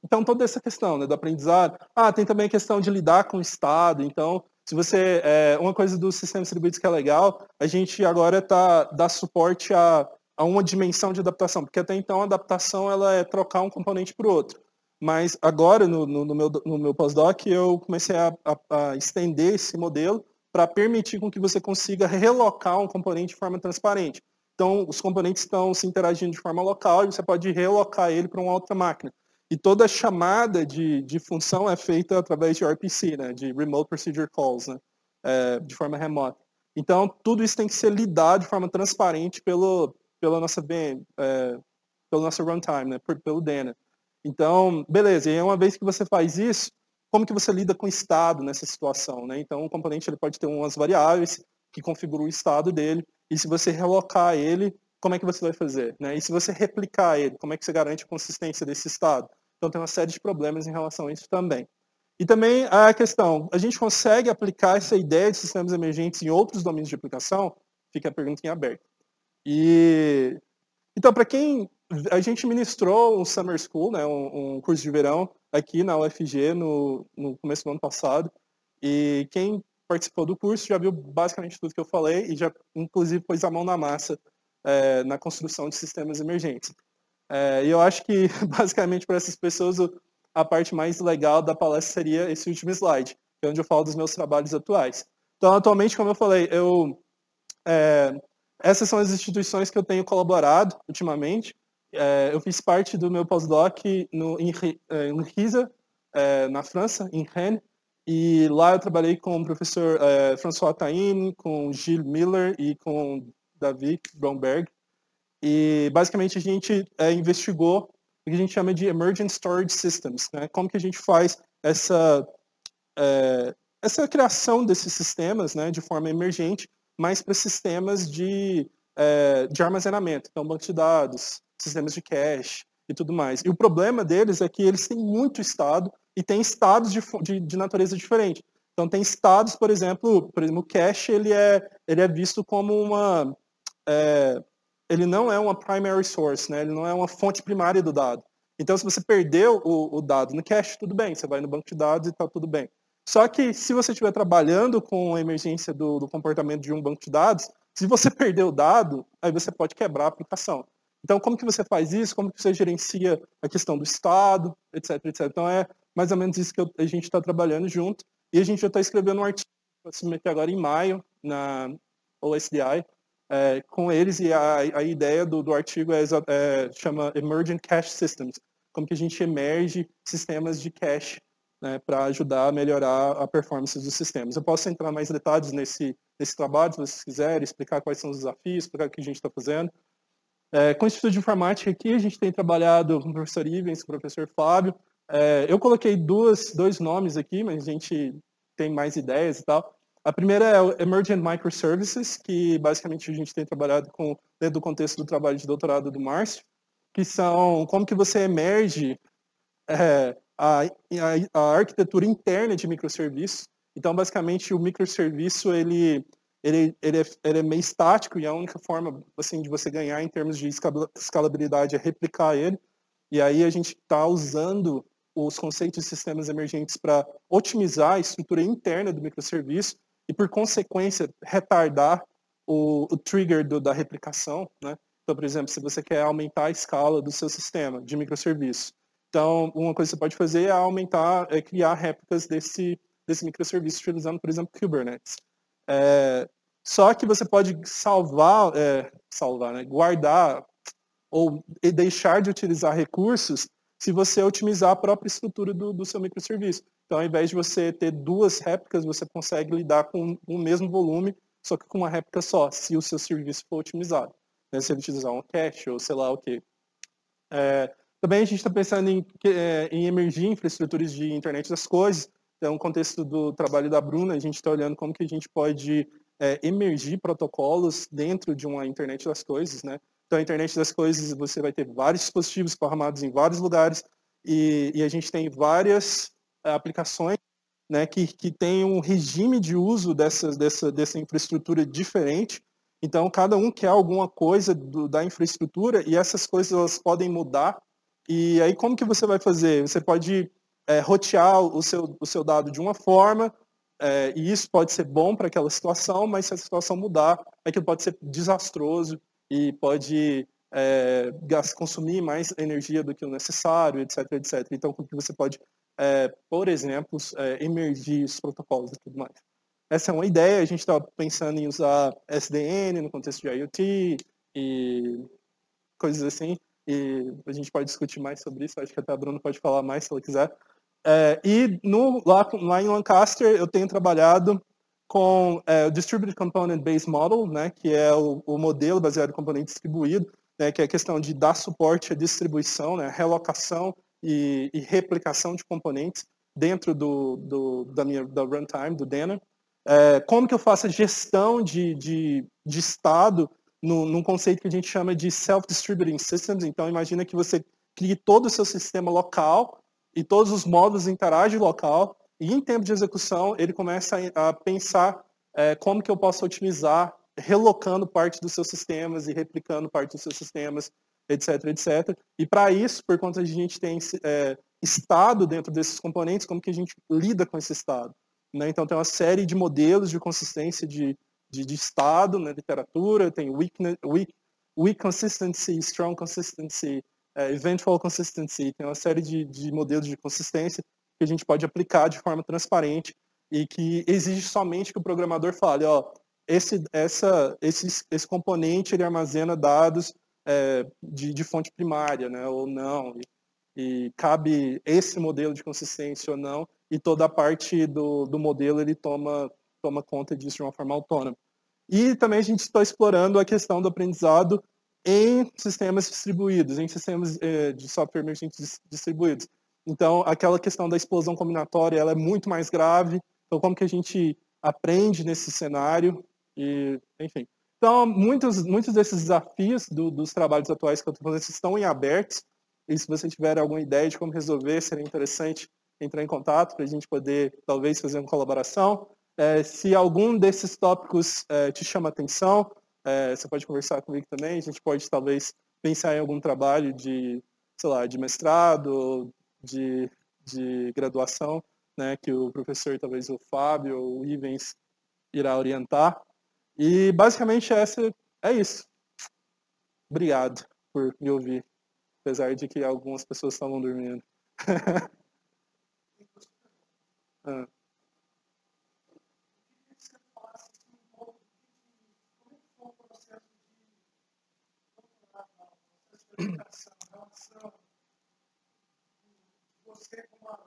então toda essa questão né, do aprendizado. Ah, tem também a questão de lidar com o Estado. Então, se você, é, uma coisa dos sistemas distribuídos que é legal, a gente agora tá, dá suporte a, a uma dimensão de adaptação, porque até então a adaptação ela é trocar um componente para o outro. Mas agora, no, no, no meu, no meu pós-doc, eu comecei a, a, a estender esse modelo para permitir com que você consiga relocar um componente de forma transparente. Então, os componentes estão se interagindo de forma local e você pode relocar ele para uma outra máquina. E toda chamada de, de função é feita através de RPC, né, de Remote Procedure Calls, né, é, de forma remota. Então, tudo isso tem que ser lidado de forma transparente pelo, pela nossa é, pelo nosso runtime, né, pelo Dena. Então, beleza, e uma vez que você faz isso, como que você lida com o estado nessa situação? Né? Então, o componente ele pode ter umas variáveis que configuram o estado dele, e se você relocar ele, como é que você vai fazer? Né? E se você replicar ele, como é que você garante a consistência desse estado? Então tem uma série de problemas em relação a isso também. E também a questão, a gente consegue aplicar essa ideia de sistemas emergentes em outros domínios de aplicação? Fica a pergunta em aberto. E então para quem a gente ministrou um summer school, né, um, um, curso de verão aqui na UFG no, no começo do ano passado. E quem participou do curso já viu basicamente tudo que eu falei e já inclusive pôs a mão na massa é, na construção de sistemas emergentes. É, e eu acho que, (laughs) basicamente, para essas pessoas, a parte mais legal da palestra seria esse último slide, que é onde eu falo dos meus trabalhos atuais. Então, atualmente, como eu falei, eu, é, essas são as instituições que eu tenho colaborado ultimamente. É, eu fiz parte do meu pós-doc no, em, é, em Risa, é, na França, em Rennes, e lá eu trabalhei com o professor François Taine, com Gilles Miller e com David Bromberg. E basicamente a gente é, investigou o que a gente chama de Emergent Storage Systems, né? como que a gente faz essa, é, essa criação desses sistemas né, de forma emergente, mas para sistemas de, é, de armazenamento, então banco de dados, sistemas de cache e tudo mais. E o problema deles é que eles têm muito estado e tem estados de, de, de natureza diferente. Então tem estados, por exemplo, por exemplo, o cache ele é, ele é visto como uma é, ele não é uma primary source, né? ele não é uma fonte primária do dado. Então, se você perdeu o, o dado no cache, tudo bem, você vai no banco de dados e está tudo bem. Só que se você estiver trabalhando com a emergência do, do, comportamento de um banco de dados, se você perder o dado, aí você pode quebrar a aplicação. Então, como que você faz isso? Como que você gerencia a questão do estado, etc, etc. Então, é mais ou menos isso que eu, a gente está trabalhando junto. E a gente já está escrevendo um artigo para submeter agora em maio na OSDI, é, com eles e a, a ideia do, do artigo é, é, chama Emergent Cache Systems, como que a gente emerge sistemas de cache né, para ajudar a melhorar a performance dos sistemas. Eu posso entrar mais detalhes nesse, nesse trabalho, se vocês quiserem, explicar quais são os desafios, explicar o que a gente está fazendo. É, com o Instituto de Informática aqui, a gente tem trabalhado com o professor Ivens, com o professor Fábio. É, eu coloquei duas, dois nomes aqui, mas a gente tem mais ideias e tal. A primeira é o Emergent Microservices, que basicamente a gente tem trabalhado com, dentro do contexto do trabalho de doutorado do Márcio, que são como que você emerge é, a, a, a, arquitetura interna de microserviços. Então, basicamente, o microserviço, ele, ele, ele, é, ele é meio estático e a única forma assim, de você ganhar em termos de escalabilidade é replicar ele. E aí a gente está usando os conceitos de sistemas emergentes para otimizar a estrutura interna do microserviço e, por consequência, retardar o, o trigger do, da replicação. Né? Então, por exemplo, se você quer aumentar a escala do seu sistema de microserviço, então, uma coisa que você pode fazer é aumentar, é criar réplicas desse, desse microserviço utilizando, por exemplo, Kubernetes. É, só que você pode salvar, é, salvar, né? guardar ou deixar de utilizar recursos se você otimizar a própria estrutura do, do seu microserviço. Então, ao invés de você ter duas réplicas, você consegue lidar com o mesmo volume, só que com uma réplica só, se o seu serviço for otimizado. Né? Se ele utilizar um cache ou sei lá o quê. É, também a gente está pensando em, é, em emergir infraestruturas de internet das coisas. Então, no contexto do trabalho da Bruna, a gente está olhando como que a gente pode é, emergir protocolos dentro de uma internet das coisas, né? Então, a internet das coisas, você vai ter vários dispositivos armados em vários lugares e, e a gente tem várias aplicações né, que, que um regime de uso dessa, dessa, dessa infraestrutura diferente. Então, cada um quer alguma coisa do, da infraestrutura e essas coisas elas podem mudar. E aí, como que você vai fazer? Você pode é, rotear o seu, o seu dado de uma forma, é, e isso pode ser bom para aquela situação, mas se a situação mudar, aquilo pode ser desastroso e pode é, consumir mais energia do que o necessário, etc, etc. Então, como que você pode é, por exemplo, é, emergir os protocolos e tudo mais. Essa é uma ideia, a gente está pensando em usar SDN no contexto de IoT e coisas assim, e a gente pode discutir mais sobre isso, acho que até a Bruna pode falar mais se ela quiser. É, e no, lá, lá em Lancaster eu tenho trabalhado com é, o Distributed Component Based Model, né, que é o, o modelo baseado em componente distribuído, né, que é a questão de dar suporte à distribuição, né, relocação e, e replicação de componentes dentro do, do, da minha da runtime, do Dana. É, como que eu faço a gestão de, de, de estado no, num conceito que a gente chama de Self-Distributing Systems. Então, imagina que você crie todo o seu sistema local e todos os módulos interagem local e em tempo de execução ele começa a, a pensar é, como que eu posso otimizar relocando parte dos seus sistemas e replicando parte dos seus sistemas etc, etc. E para isso, por conta de a gente tem é, estado dentro desses componentes, como que a gente lida com esse estado? Né? Então tem uma série de modelos de consistência de, de, de estado na literatura, tem weak, weak, weak consistency, strong consistency, é, eventual consistency, tem uma série de, de modelos de consistência que a gente pode aplicar de forma transparente e que exige somente que o programador fale, ó, esse, essa, esse, esse componente ele armazena dados é, de, de, fonte primária, né, ou não, e, e, cabe esse modelo de consistência ou não, e toda a parte do, do modelo ele toma, toma conta disso de uma forma autônoma. E também a gente está explorando a questão do aprendizado em sistemas distribuídos, em sistemas eh, de software emergente distribuídos. Então, aquela questão da explosão combinatória, ela é muito mais grave. Então, como que a gente aprende nesse cenário? E, enfim. Então, muitos, muitos desses desafios do, dos trabalhos atuais que eu estou fazendo estão em abertos. E se você tiver alguma ideia de como resolver, seria interessante entrar em contato para a gente poder, talvez, fazer uma colaboração. É, se algum desses tópicos é, te chama atenção, é, você pode conversar comigo também. A gente pode, talvez, pensar em algum trabalho de, sei lá, de mestrado, de, de graduação, né, que o professor, talvez o Fábio ou o Ivens, irá orientar. E, basicamente, essa é isso. Obrigado por me ouvir, apesar de que algumas pessoas estavam dormindo. (laughs) ah. você como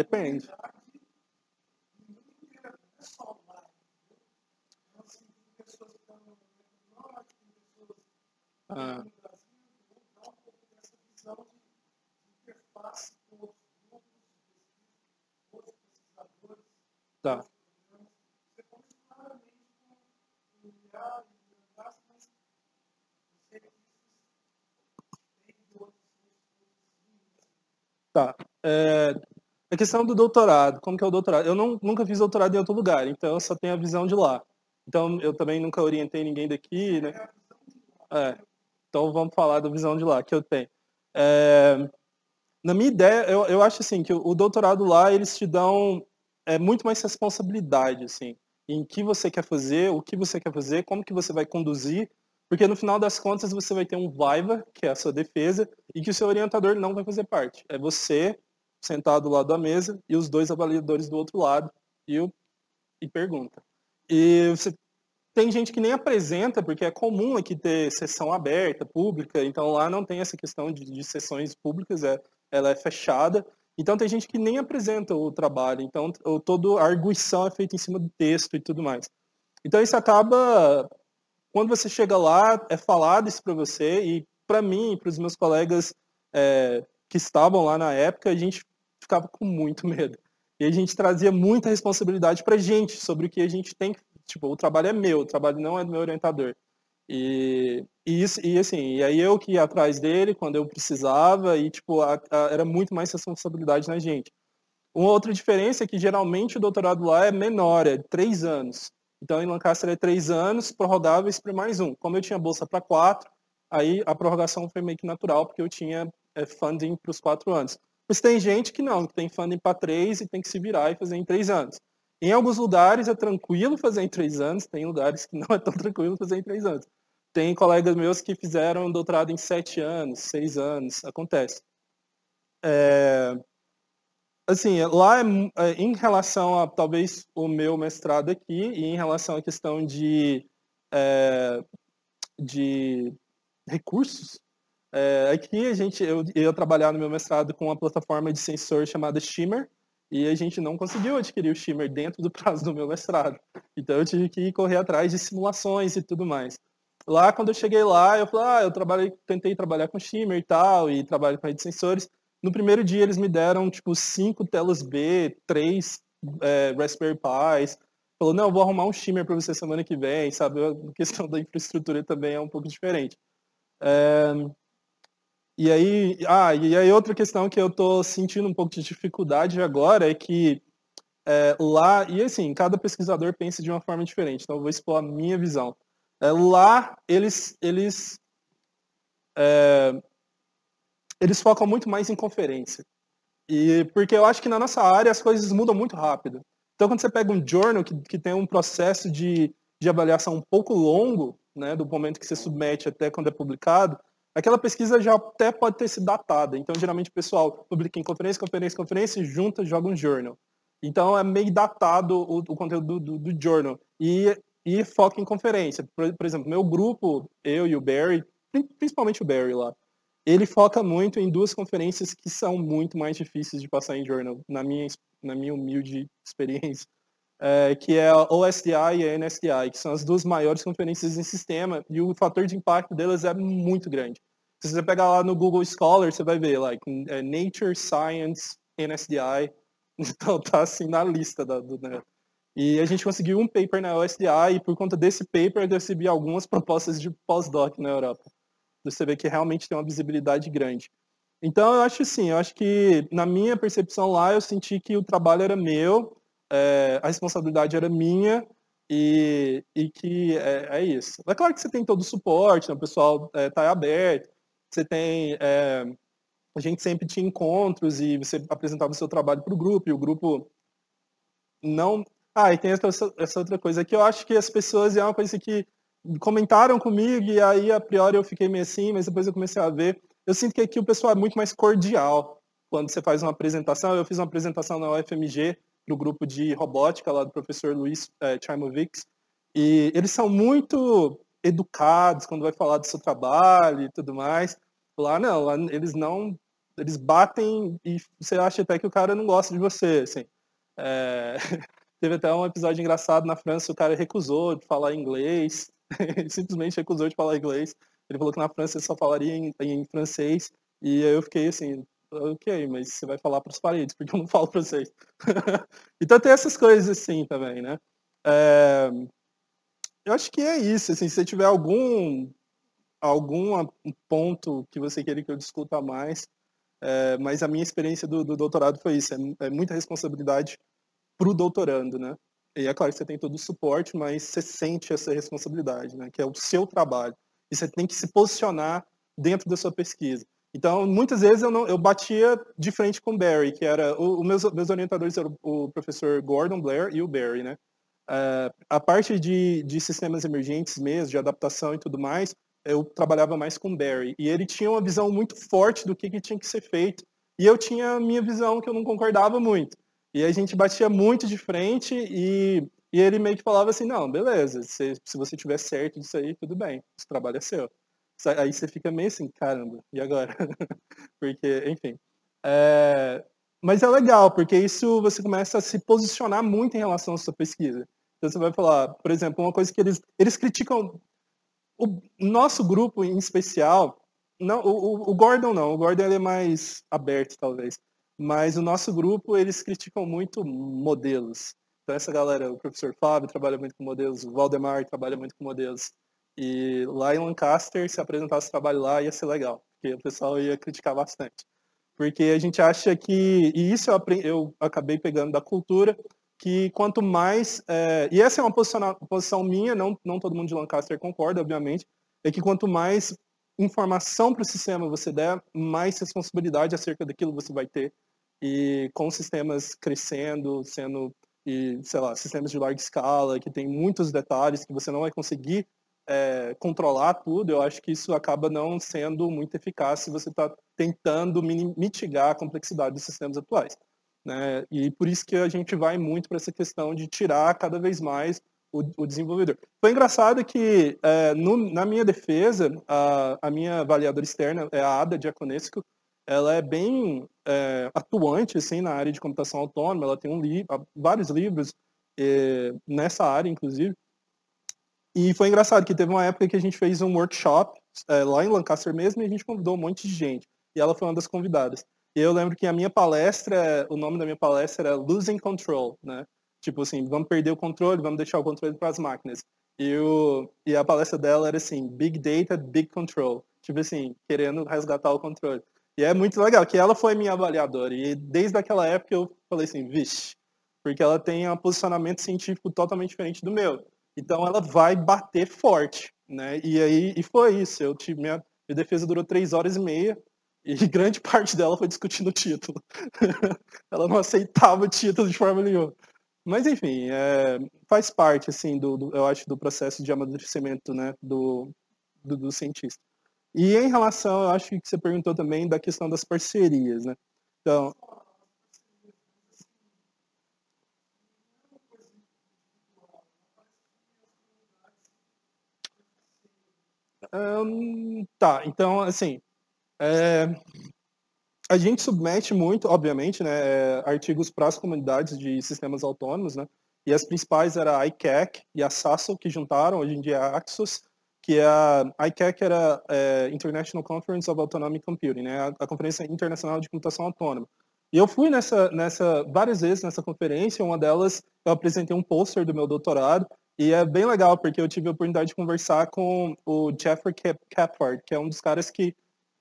Depende. Questão do doutorado, como que é o doutorado? Eu não, nunca fiz doutorado em outro lugar, então eu só tenho a visão de lá. Então eu também nunca orientei ninguém daqui, né? É, então vamos falar da visão de lá que eu tenho. É, na minha ideia, eu, eu acho assim que o, o doutorado lá eles te dão é muito mais responsabilidade, assim, em que você quer fazer, o que você quer fazer, como que você vai conduzir, porque no final das contas você vai ter um viva, que é a sua defesa, e que o seu orientador não vai fazer parte. É você sentado do lado da mesa e os dois avaliadores do outro lado e, eu, e pergunta. E você tem gente que nem apresenta, porque é comum aqui ter sessão aberta, pública, então lá não tem essa questão de, de sessões públicas, é, ela é fechada. Então tem gente que nem apresenta o trabalho, então toda a arguição é feita em cima do texto e tudo mais. Então isso acaba, quando você chega lá, é falado isso para você, e para mim, para os meus colegas é, que estavam lá na época, a gente ficava com muito medo. E a gente trazia muita responsabilidade para a gente sobre o que a gente tem. Tipo, o trabalho é meu, o trabalho não é do meu orientador. E, e, isso, e assim, e aí eu que ia atrás dele quando eu precisava, e tipo, a, a, era muito mais responsabilidade na gente. Uma outra diferença é que geralmente o doutorado lá é menor, é três anos. Então em Lancaster é três anos, prorrogáveis para mais um. Como eu tinha bolsa para quatro, aí a prorrogação foi meio que natural, porque eu tinha é, funding para os quatro anos. Mas tem gente que não, que tem funding para três e tem que se virar e fazer em três anos. Em alguns lugares é tranquilo fazer em três anos, tem lugares que (laughs) não é tão tranquilo fazer em três anos. Tem colegas meus que fizeram doutorado em sete anos, seis anos, acontece. É, assim, lá é, em relação a talvez o meu mestrado aqui e em relação à questão de, é, de recursos, é, aqui a gente, eu ia trabalhar no meu mestrado com uma plataforma de sensor chamada Shimmer, e a gente não conseguiu adquirir o Shimmer dentro do prazo do meu mestrado. Então eu tive que correr atrás de simulações e tudo mais. Lá, quando eu cheguei lá, eu falei, ah, eu trabalhei, tentei trabalhar com Shimmer e tal, e trabalho com rede de sensores. No primeiro dia, eles me deram, tipo, cinco telas B, três é, Raspberry Pis, falou, não, eu vou arrumar um shimmer para você semana que vem, sabe? (laughs) A questão da infraestrutura também é um pouco diferente. É, e aí, ah, e aí outra questão que eu estou sentindo um pouco de dificuldade agora é que é, lá, e assim, cada pesquisador pensa de uma forma diferente, então eu vou expor a minha visão. É, lá, eles, eles, é, eles focam muito mais em conferência. E porque eu acho que na nossa área as coisas mudam muito rápido. Então, quando você pega um journal que, que tem um processo de, de avaliação um pouco longo, né, do momento que você submete até quando é publicado, aquela pesquisa já até pode ter sido datada. Então, geralmente o pessoal publica em conferência, conferência, conferência, junta, joga um journal. Então, é meio datado o, o conteúdo do, do, do, journal. E, e foca em conferência. Por, por exemplo, meu grupo, eu e o Barry, principalmente o Barry lá, ele foca muito em duas conferências que são muito mais difíceis de passar em journal, na minha, na minha humilde experiência, é, que é a OSDI e a NSDI, que são as duas maiores conferências em sistema, e o fator de impacto delas é muito grande. Se você pegar lá no Google Scholar, você vai ver, like, é, Nature, Science, NSDI, (laughs) então tá assim na lista da, do, né? E a gente conseguiu um paper na OSDI, e por conta desse paper eu recebi algumas (laughs) propostas de pós-doc na Europa você vê que realmente tem uma visibilidade grande. Então, eu acho assim, eu acho que na minha percepção lá, eu senti que o trabalho era meu, é, a responsabilidade era minha, e, e que é, é, isso. É claro que você tem todo o suporte, né, o pessoal está é, aberto, você tem... É, a gente sempre tinha encontros e você apresentava o seu trabalho para o grupo, e o grupo não... Ah, e tem essa, essa outra coisa que eu acho que as pessoas é uma coisa que comentaram comigo e aí a priori eu fiquei meio assim, mas depois eu comecei a ver. Eu sinto que aqui o pessoal é muito mais cordial quando você faz uma apresentação. Eu fiz uma apresentação na UFMG para o grupo de robótica lá do professor Luiz é, Chaimovics e eles são muito educados quando vai falar do seu trabalho e tudo mais. Lá não, lá eles não, eles batem e você acha até que o cara não gosta de você, assim. É... (laughs) Teve até um episódio engraçado na França, o cara recusou de falar inglês, ele (laughs) simplesmente recusou de falar inglês. Ele falou que na França ele só falaria em, em francês. E eu fiquei assim, ok, mas você vai falar para os paredes, porque eu não falo francês. (laughs) então tem essas coisas assim também, né? É, eu acho que é isso. Assim, se você tiver algum algum ponto que você queira que eu discuta mais, é, mas a minha experiência do, do doutorado foi isso. É, é muita responsabilidade para o doutorando, né? E é claro que você tem todo o suporte, mas você sente essa responsabilidade, né? Que é o seu trabalho. E você tem que se posicionar dentro da sua pesquisa. Então, muitas vezes eu, não, eu batia de frente com o Barry, que era... Os meus, meus orientadores eram o professor Gordon Blair e o Barry, né? Uh, a parte de, de sistemas emergentes mesmo, de adaptação e tudo mais, eu trabalhava mais com o Barry. E ele tinha uma visão muito forte do que, que tinha que ser feito. E eu tinha a minha visão que eu não concordava muito. E a gente batia muito de frente e, e ele meio que falava assim, não, beleza, se, se você tiver certo disso aí, tudo bem, esse trabalho é seu. Aí você fica meio assim, caramba, e agora? (laughs) porque, enfim. É, mas é legal, porque isso você começa a se posicionar muito em relação à sua pesquisa. Então você vai falar, por exemplo, uma coisa que eles, eles criticam, o nosso grupo em especial, não, o, o Gordon não, o Gordon ele é mais aberto talvez, mas o nosso grupo, eles criticam muito modelos. Então essa galera, o professor Fábio trabalha muito com modelos, o Valdemar trabalha muito com modelos. E lá em Lancaster, se apresentasse trabalho lá, ia ser legal, porque o pessoal ia criticar bastante. Porque a gente acha que, e isso eu, aprendi, eu acabei pegando da cultura, que quanto mais, é, e essa é uma posição, posição minha, não, não todo mundo de Lancaster concorda, obviamente, é que quanto mais informação para o sistema você der, mais responsabilidade acerca daquilo você vai ter e com sistemas crescendo, sendo, e, sei lá, sistemas de larga escala, que tem muitos detalhes que você não vai conseguir é, controlar tudo, eu acho que isso acaba não sendo muito eficaz se você está tentando mitigar a complexidade dos sistemas atuais. Né? E por isso que a gente vai muito para essa questão de tirar cada vez mais o, o desenvolvedor. Foi engraçado que, é, no, na minha defesa, a, a, minha avaliadora externa é a Ada Diaconesco, ela é bem é, atuante assim na área de computação autônoma. Ela tem um li vários livros é, nessa área, inclusive. E foi engraçado que teve uma época que a gente fez um workshop é, lá em Lancaster mesmo e a gente convidou um monte de gente. E ela foi uma das convidadas. E eu lembro que a minha palestra, o nome da minha palestra era Losing Control, né? Tipo assim, vamos perder o controle, vamos deixar o controle para as máquinas. E, o, e a palestra dela era assim, Big Data, Big Control. Tipo assim, querendo resgatar o controle. E é muito legal, que ela foi minha avaliadora. E desde aquela época eu falei assim, vixe, porque ela tem um posicionamento científico totalmente diferente do meu. Então ela vai bater forte, né? E aí e foi isso. Eu tive minha, minha defesa durou três horas e meia e (laughs) grande parte dela foi discutindo o título. (laughs) ela não aceitava o título de forma nenhuma. Mas enfim, é, faz parte assim do, do, eu acho do processo de amadurecimento, né, do, do, do cientista. E em relação, eu acho que você perguntou também da questão das parcerias, né? Então, Hum, tá, então, assim, é, a gente submete muito, obviamente, né, é, artigos para as comunidades de sistemas autônomos, né, e as principais era a ICAC e a SASO, que juntaram, hoje em dia a Axos, que é a, a ICAC era é, International Conference of Autonomic Computing, né, a, a, Conferência Internacional de Computação Autônoma. E eu fui nessa, nessa várias vezes nessa conferência, uma delas eu apresentei um pôster do meu doutorado, e é bem legal, porque eu tive a oportunidade de conversar com o Jeffrey Capward, que é um dos caras que,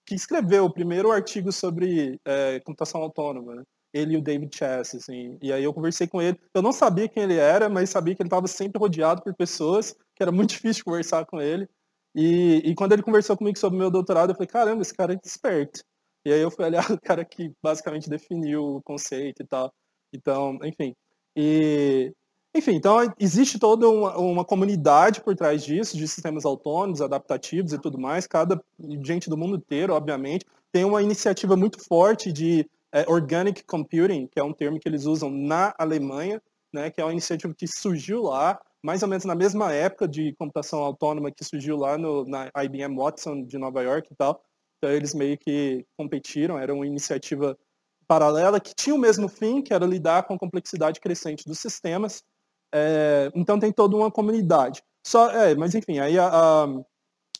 que escreveu o primeiro artigo sobre é, computação autônoma. Ele e o David Chess, assim. E aí eu conversei com ele. Eu não sabia quem ele era, mas sabia que ele estava sempre rodeado por pessoas, que era muito (laughs) difícil conversar com ele. E, e quando ele conversou comigo sobre o meu doutorado, eu falei, caramba, esse cara é esperto. E aí eu fui olhar (laughs) o cara que basicamente definiu o conceito e tal. Então, enfim. E, enfim, então existe toda uma, uma, comunidade por trás disso, de sistemas autônomos, adaptativos e tudo mais. Cada gente do mundo inteiro, obviamente, tem uma iniciativa muito forte de é, organic computing, que é um termo que eles usam na Alemanha, né, que é uma iniciativa que surgiu lá, mais ou menos na mesma época de computação autônoma que surgiu lá no, na IBM Watson de Nova York e tal. Então eles meio que competiram, era uma iniciativa paralela que tinha o mesmo fim, que era lidar com a complexidade crescente dos sistemas, é, então tem toda uma comunidade. Só, é, mas enfim, aí a, a,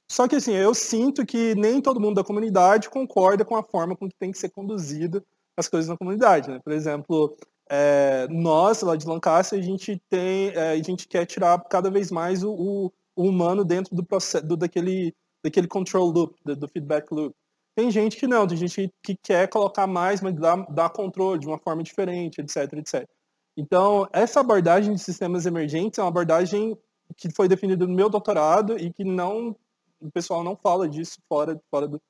só que assim, eu sinto que nem todo mundo da comunidade concorda com a forma com que tem que ser conduzida as coisas na comunidade. Né? Por exemplo, é, nós lá de Lancaster a gente tem, é, a gente quer tirar cada vez mais o, o, o humano dentro do processo, daquele, daquele control loop, do, do, feedback loop. Tem gente que não, tem gente que quer colocar mais, mas dar, dar controle de uma forma diferente, etc, etc. Então, essa abordagem de sistemas emergentes é uma abordagem que foi definida no meu doutorado e que não o pessoal não fala disso fora, fora, do,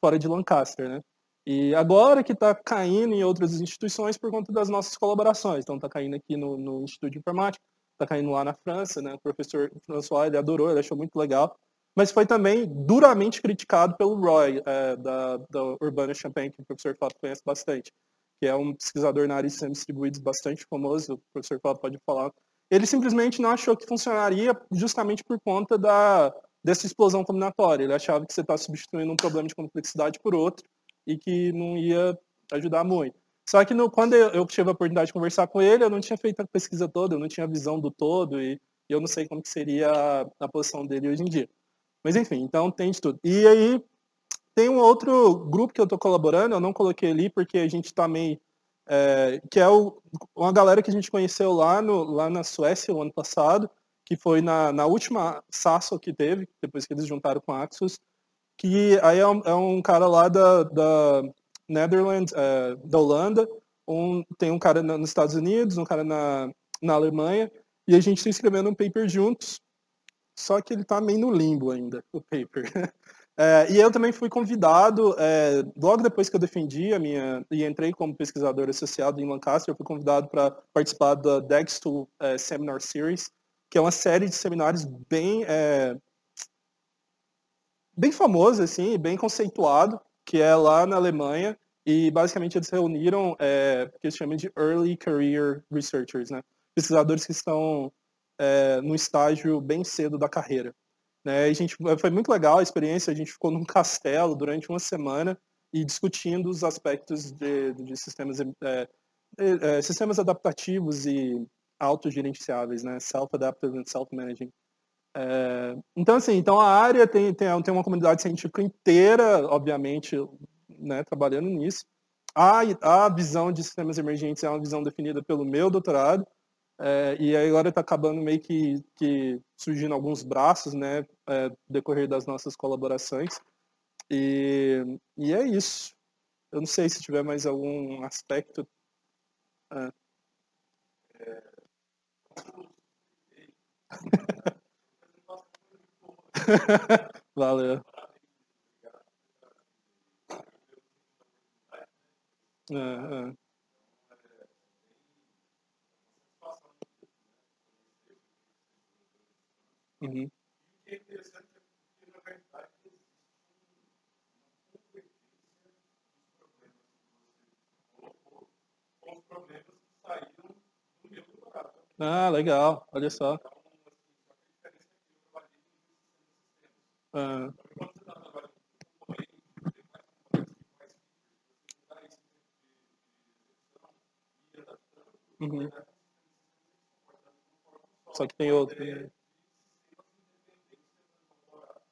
fora de Lancaster, né? E agora que está caindo em outras instituições por conta das nossas colaborações. Então, está caindo aqui no, no, Instituto de Informática, está caindo lá na França, né? O professor François, ele adorou, ele achou muito legal. Mas foi também duramente criticado pelo Roy, é, da, da Urbana Champagne, que o professor Fábio conhece bastante que é um pesquisador na área de sistemas distribuídos bastante famoso, o professor Paulo pode falar, ele simplesmente não achou que funcionaria justamente por conta da, dessa explosão combinatória. Ele achava que você está substituindo um problema de complexidade por outro e que não ia ajudar muito. Só que no, quando eu, eu, tive a oportunidade de conversar com ele, eu não tinha feito a pesquisa toda, eu não tinha a visão do todo e, eu não sei como que seria a, a, posição dele hoje em dia. Mas enfim, então tem de tudo. E aí, tem um outro grupo que eu estou colaborando, eu não coloquei ali porque a gente está meio. É, que é o, uma galera que a gente conheceu lá, no, lá na Suécia o ano passado, que foi na, na última SASO que teve, depois que eles juntaram com a Axos, que aí é um, é um cara lá da, da Netherlands, é, da Holanda, um, tem um cara nos Estados Unidos, um cara na, na Alemanha, e a gente está escrevendo um paper juntos, só que ele está meio no limbo ainda, o paper. (laughs) É, e eu também fui convidado, é, logo depois que eu defendi a minha, e entrei como pesquisador associado em Lancaster, eu fui convidado para participar da Dextool é, Seminar Series, que é uma série de seminários bem, é, bem famosa, assim, bem conceituado, que é lá na Alemanha, e basicamente eles reuniram é, que eles chamam de Early Career Researchers, né? pesquisadores que estão é, no estágio bem cedo da carreira. Né? A gente, foi muito legal a experiência, a gente ficou num (laughs) castelo durante uma semana e discutindo os aspectos de, de sistemas, é, é, sistemas adaptativos e autogerenciáveis, né? Self-adaptive and self-managing. É, então, assim, então a área tem, tem, tem uma comunidade científica inteira, obviamente, né, trabalhando nisso. A, a visão de sistemas emergentes é uma visão definida pelo meu doutorado, É, e agora está acabando meio que, que surgindo alguns braços, né, é, decorrer das nossas colaborações. E, e é isso. Eu não sei se tiver mais algum aspecto. É. (laughs) Valeu. É, é. Uhum. É interessante na verdade, os problemas que saíram do meu doutorado. Ah, legal. Olha só. Ah, uhum. Só que tem outro. né? de sistemas independentes tentando colaborar.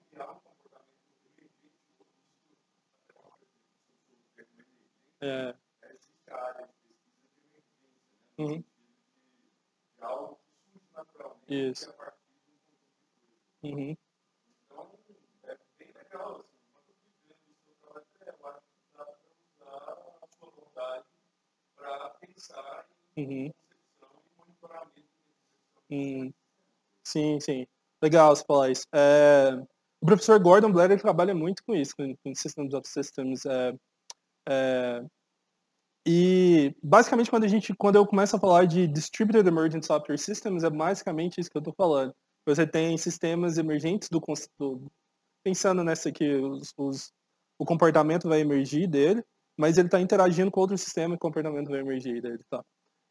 conjunto de coisas. Uhum. Então, é bem legal, assim, enquanto eu fui vendo o seu trabalho, é, eu acho que dá para usar a sua vontade para pensar em Uhum. concepção e monitoramento de. Sim, sim. Legal você falar isso. É, o professor Gordon Blair ele trabalha muito com isso, com, com Systems of Systems. é, é, e basicamente quando a gente, quando eu começo a falar de Distributed Emergent Software Systems, é basicamente isso que eu estou falando. Você tem sistemas emergentes do, do pensando nessa que os, os- o comportamento vai emergir dele, mas ele está interagindo com outro sistema e o comportamento vai emergir dele, tá?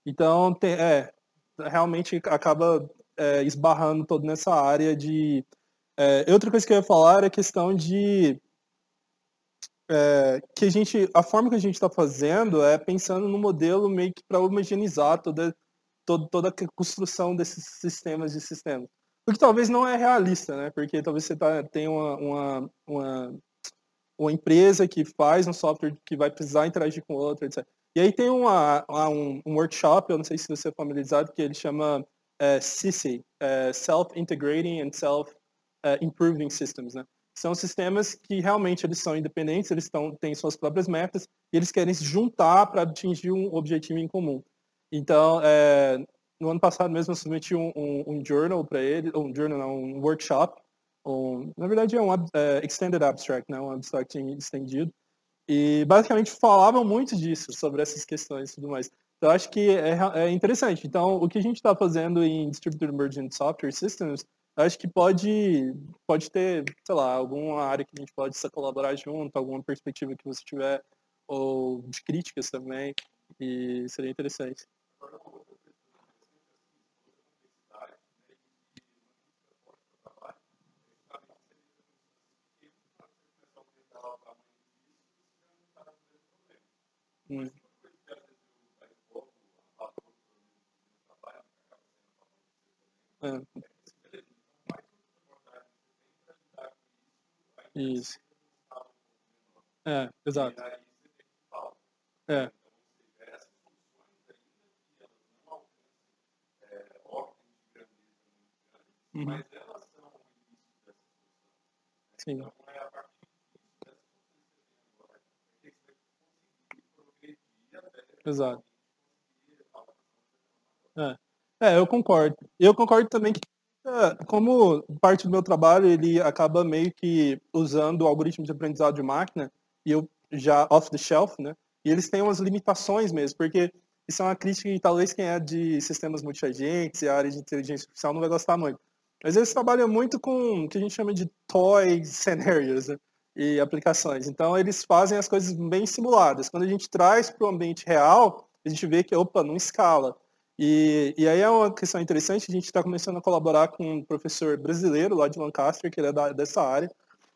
Então, tem, é, realmente acaba é, esbarrando todo nessa área de. É, outra coisa que eu ia falar era a questão de é, que a gente, a forma que a gente está fazendo é pensando no modelo meio que para homogeneizar toda, toda, toda a construção desses sistemas de sistemas. O que talvez não é realista, né? Porque talvez você tá, tenha uma, uma, uma, uma empresa que faz um software que vai precisar interagir com outra, etc. E aí tem uma, um, um workshop, eu não sei se você é familiarizado, que ele chama é, SISI, é, Self-Integrating and Self-Improving Systems, né? São sistemas que realmente eles são independentes, eles têm suas próprias metas e eles querem se juntar para atingir um objetivo em comum. Então, é, no ano passado mesmo eu submeti um, um, um journal para ele, um journal, não, um workshop, um, na verdade é um é, extended abstract, né, um abstract estendido, e basicamente falavam muito disso, sobre essas questões e tudo mais. Então, acho que é, é interessante. Então, o que a gente está fazendo em Distributed Emergent Software Systems, acho que pode, pode ter, sei lá, alguma área que a gente pode colaborar junto, alguma perspectiva que você tiver, ou de críticas também, e seria interessante. É. Hum. Mas de grandeza muito grandes, Uhum. mas elas são o início. Sim. É a partir que tem agora, que conseguir progredir até Exato. alcançar É, eu concordo. Eu concordo também que, é, como parte do meu trabalho, ele acaba meio que usando o algoritmo de aprendizado de máquina, e eu já off the shelf, né? E eles têm umas limitações mesmo, porque isso é uma crítica que talvez quem é de sistemas multiagentes e área de inteligência artificial não vai gostar muito. Mas eles trabalham muito com o que a gente chama de toy scenarios né? e aplicações. Então, eles fazem as coisas bem simuladas. Quando a gente traz para o ambiente real, a gente vê que, opa, não escala. E, e aí é uma questão interessante, a gente está começando a colaborar com um professor brasileiro lá de Lancaster, que ele é da, dessa área,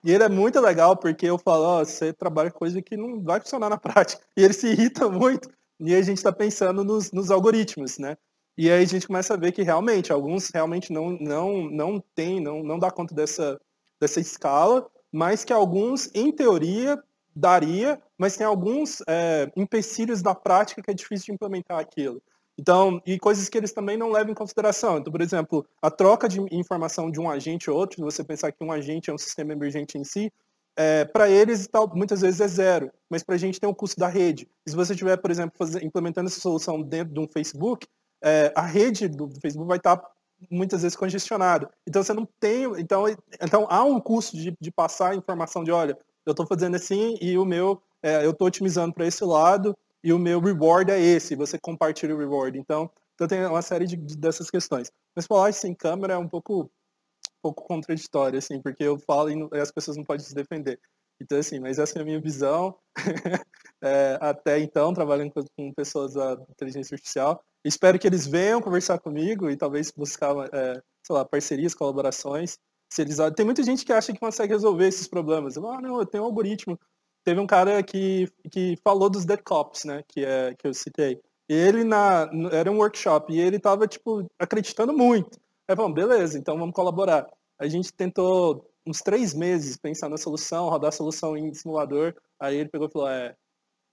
e ele é muito legal porque eu falo, oh, você trabalha coisa que não vai funcionar na (laughs) prática. E ele se irrita muito. E a gente está pensando nos, nos, algoritmos, né? E aí a gente começa a ver que realmente, alguns realmente não, não, não tem, não, não dá conta dessa, dessa escala, mas que alguns, em teoria, daria, mas tem alguns é, empecilhos da prática que é difícil de implementar aquilo. Então, e coisas que eles também não levam em consideração. Então, por exemplo, a troca de informação de um agente ou outro, se você pensar que um agente é um sistema emergente em si, é, para eles tal, muitas vezes é zero, mas para a gente tem o custo da rede. E se você estiver, por exemplo, implementando essa solução dentro de um Facebook, é, a rede do Facebook vai estar tá muitas vezes congestionada. Então você não tem, então, então há um custo de, de passar a informação de, olha, eu estou fazendo assim e o meu, é, eu estou otimizando para esse lado e o meu reward é esse, você compartilha o reward. Então, então tem uma série de, de dessas questões. Mas falar sem câmera é um pouco, um pouco contraditório, assim, porque eu falo e, as pessoas não podem se defender. Então, assim, mas essa é a minha visão. (laughs) é, até então, trabalhando com, com, pessoas da inteligência artificial. Espero que eles venham conversar comigo e talvez buscar, é, sei lá, parcerias, colaborações. Se eles, tem muita gente que acha que consegue resolver esses problemas. ah, não, eu tenho um algoritmo teve um cara que, que falou dos dead cops, né, que, é, que eu citei. Ele na, era um workshop e ele estava tipo, acreditando muito. Aí falamos, beleza, então vamos colaborar. A gente tentou uns três meses pensar na solução, rodar a solução em simulador. Aí ele pegou e falou, é,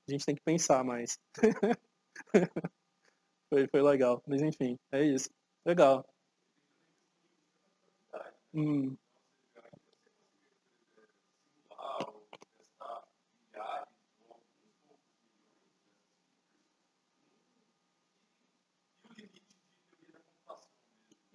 a gente tem que pensar mais. (laughs) foi, foi legal. Mas enfim, é isso. Legal. Hum.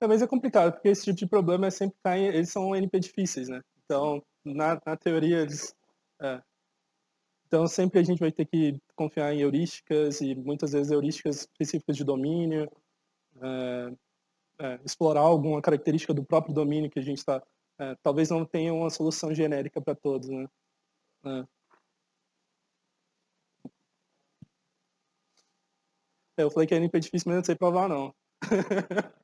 a É. É, complicado, porque esse tipo de problema é sempre cai, eles são NP difíceis, né? Então, na, na teoria, eles. É. Então, sempre a gente vai ter que confiar em heurísticas e muitas vezes heurísticas específicas de domínio, é, é, explorar alguma característica do próprio domínio que a gente está. É, talvez não tenha uma solução genérica para todos, né? É. Eu falei que é NP difícil, mas não sei provar, não. (laughs)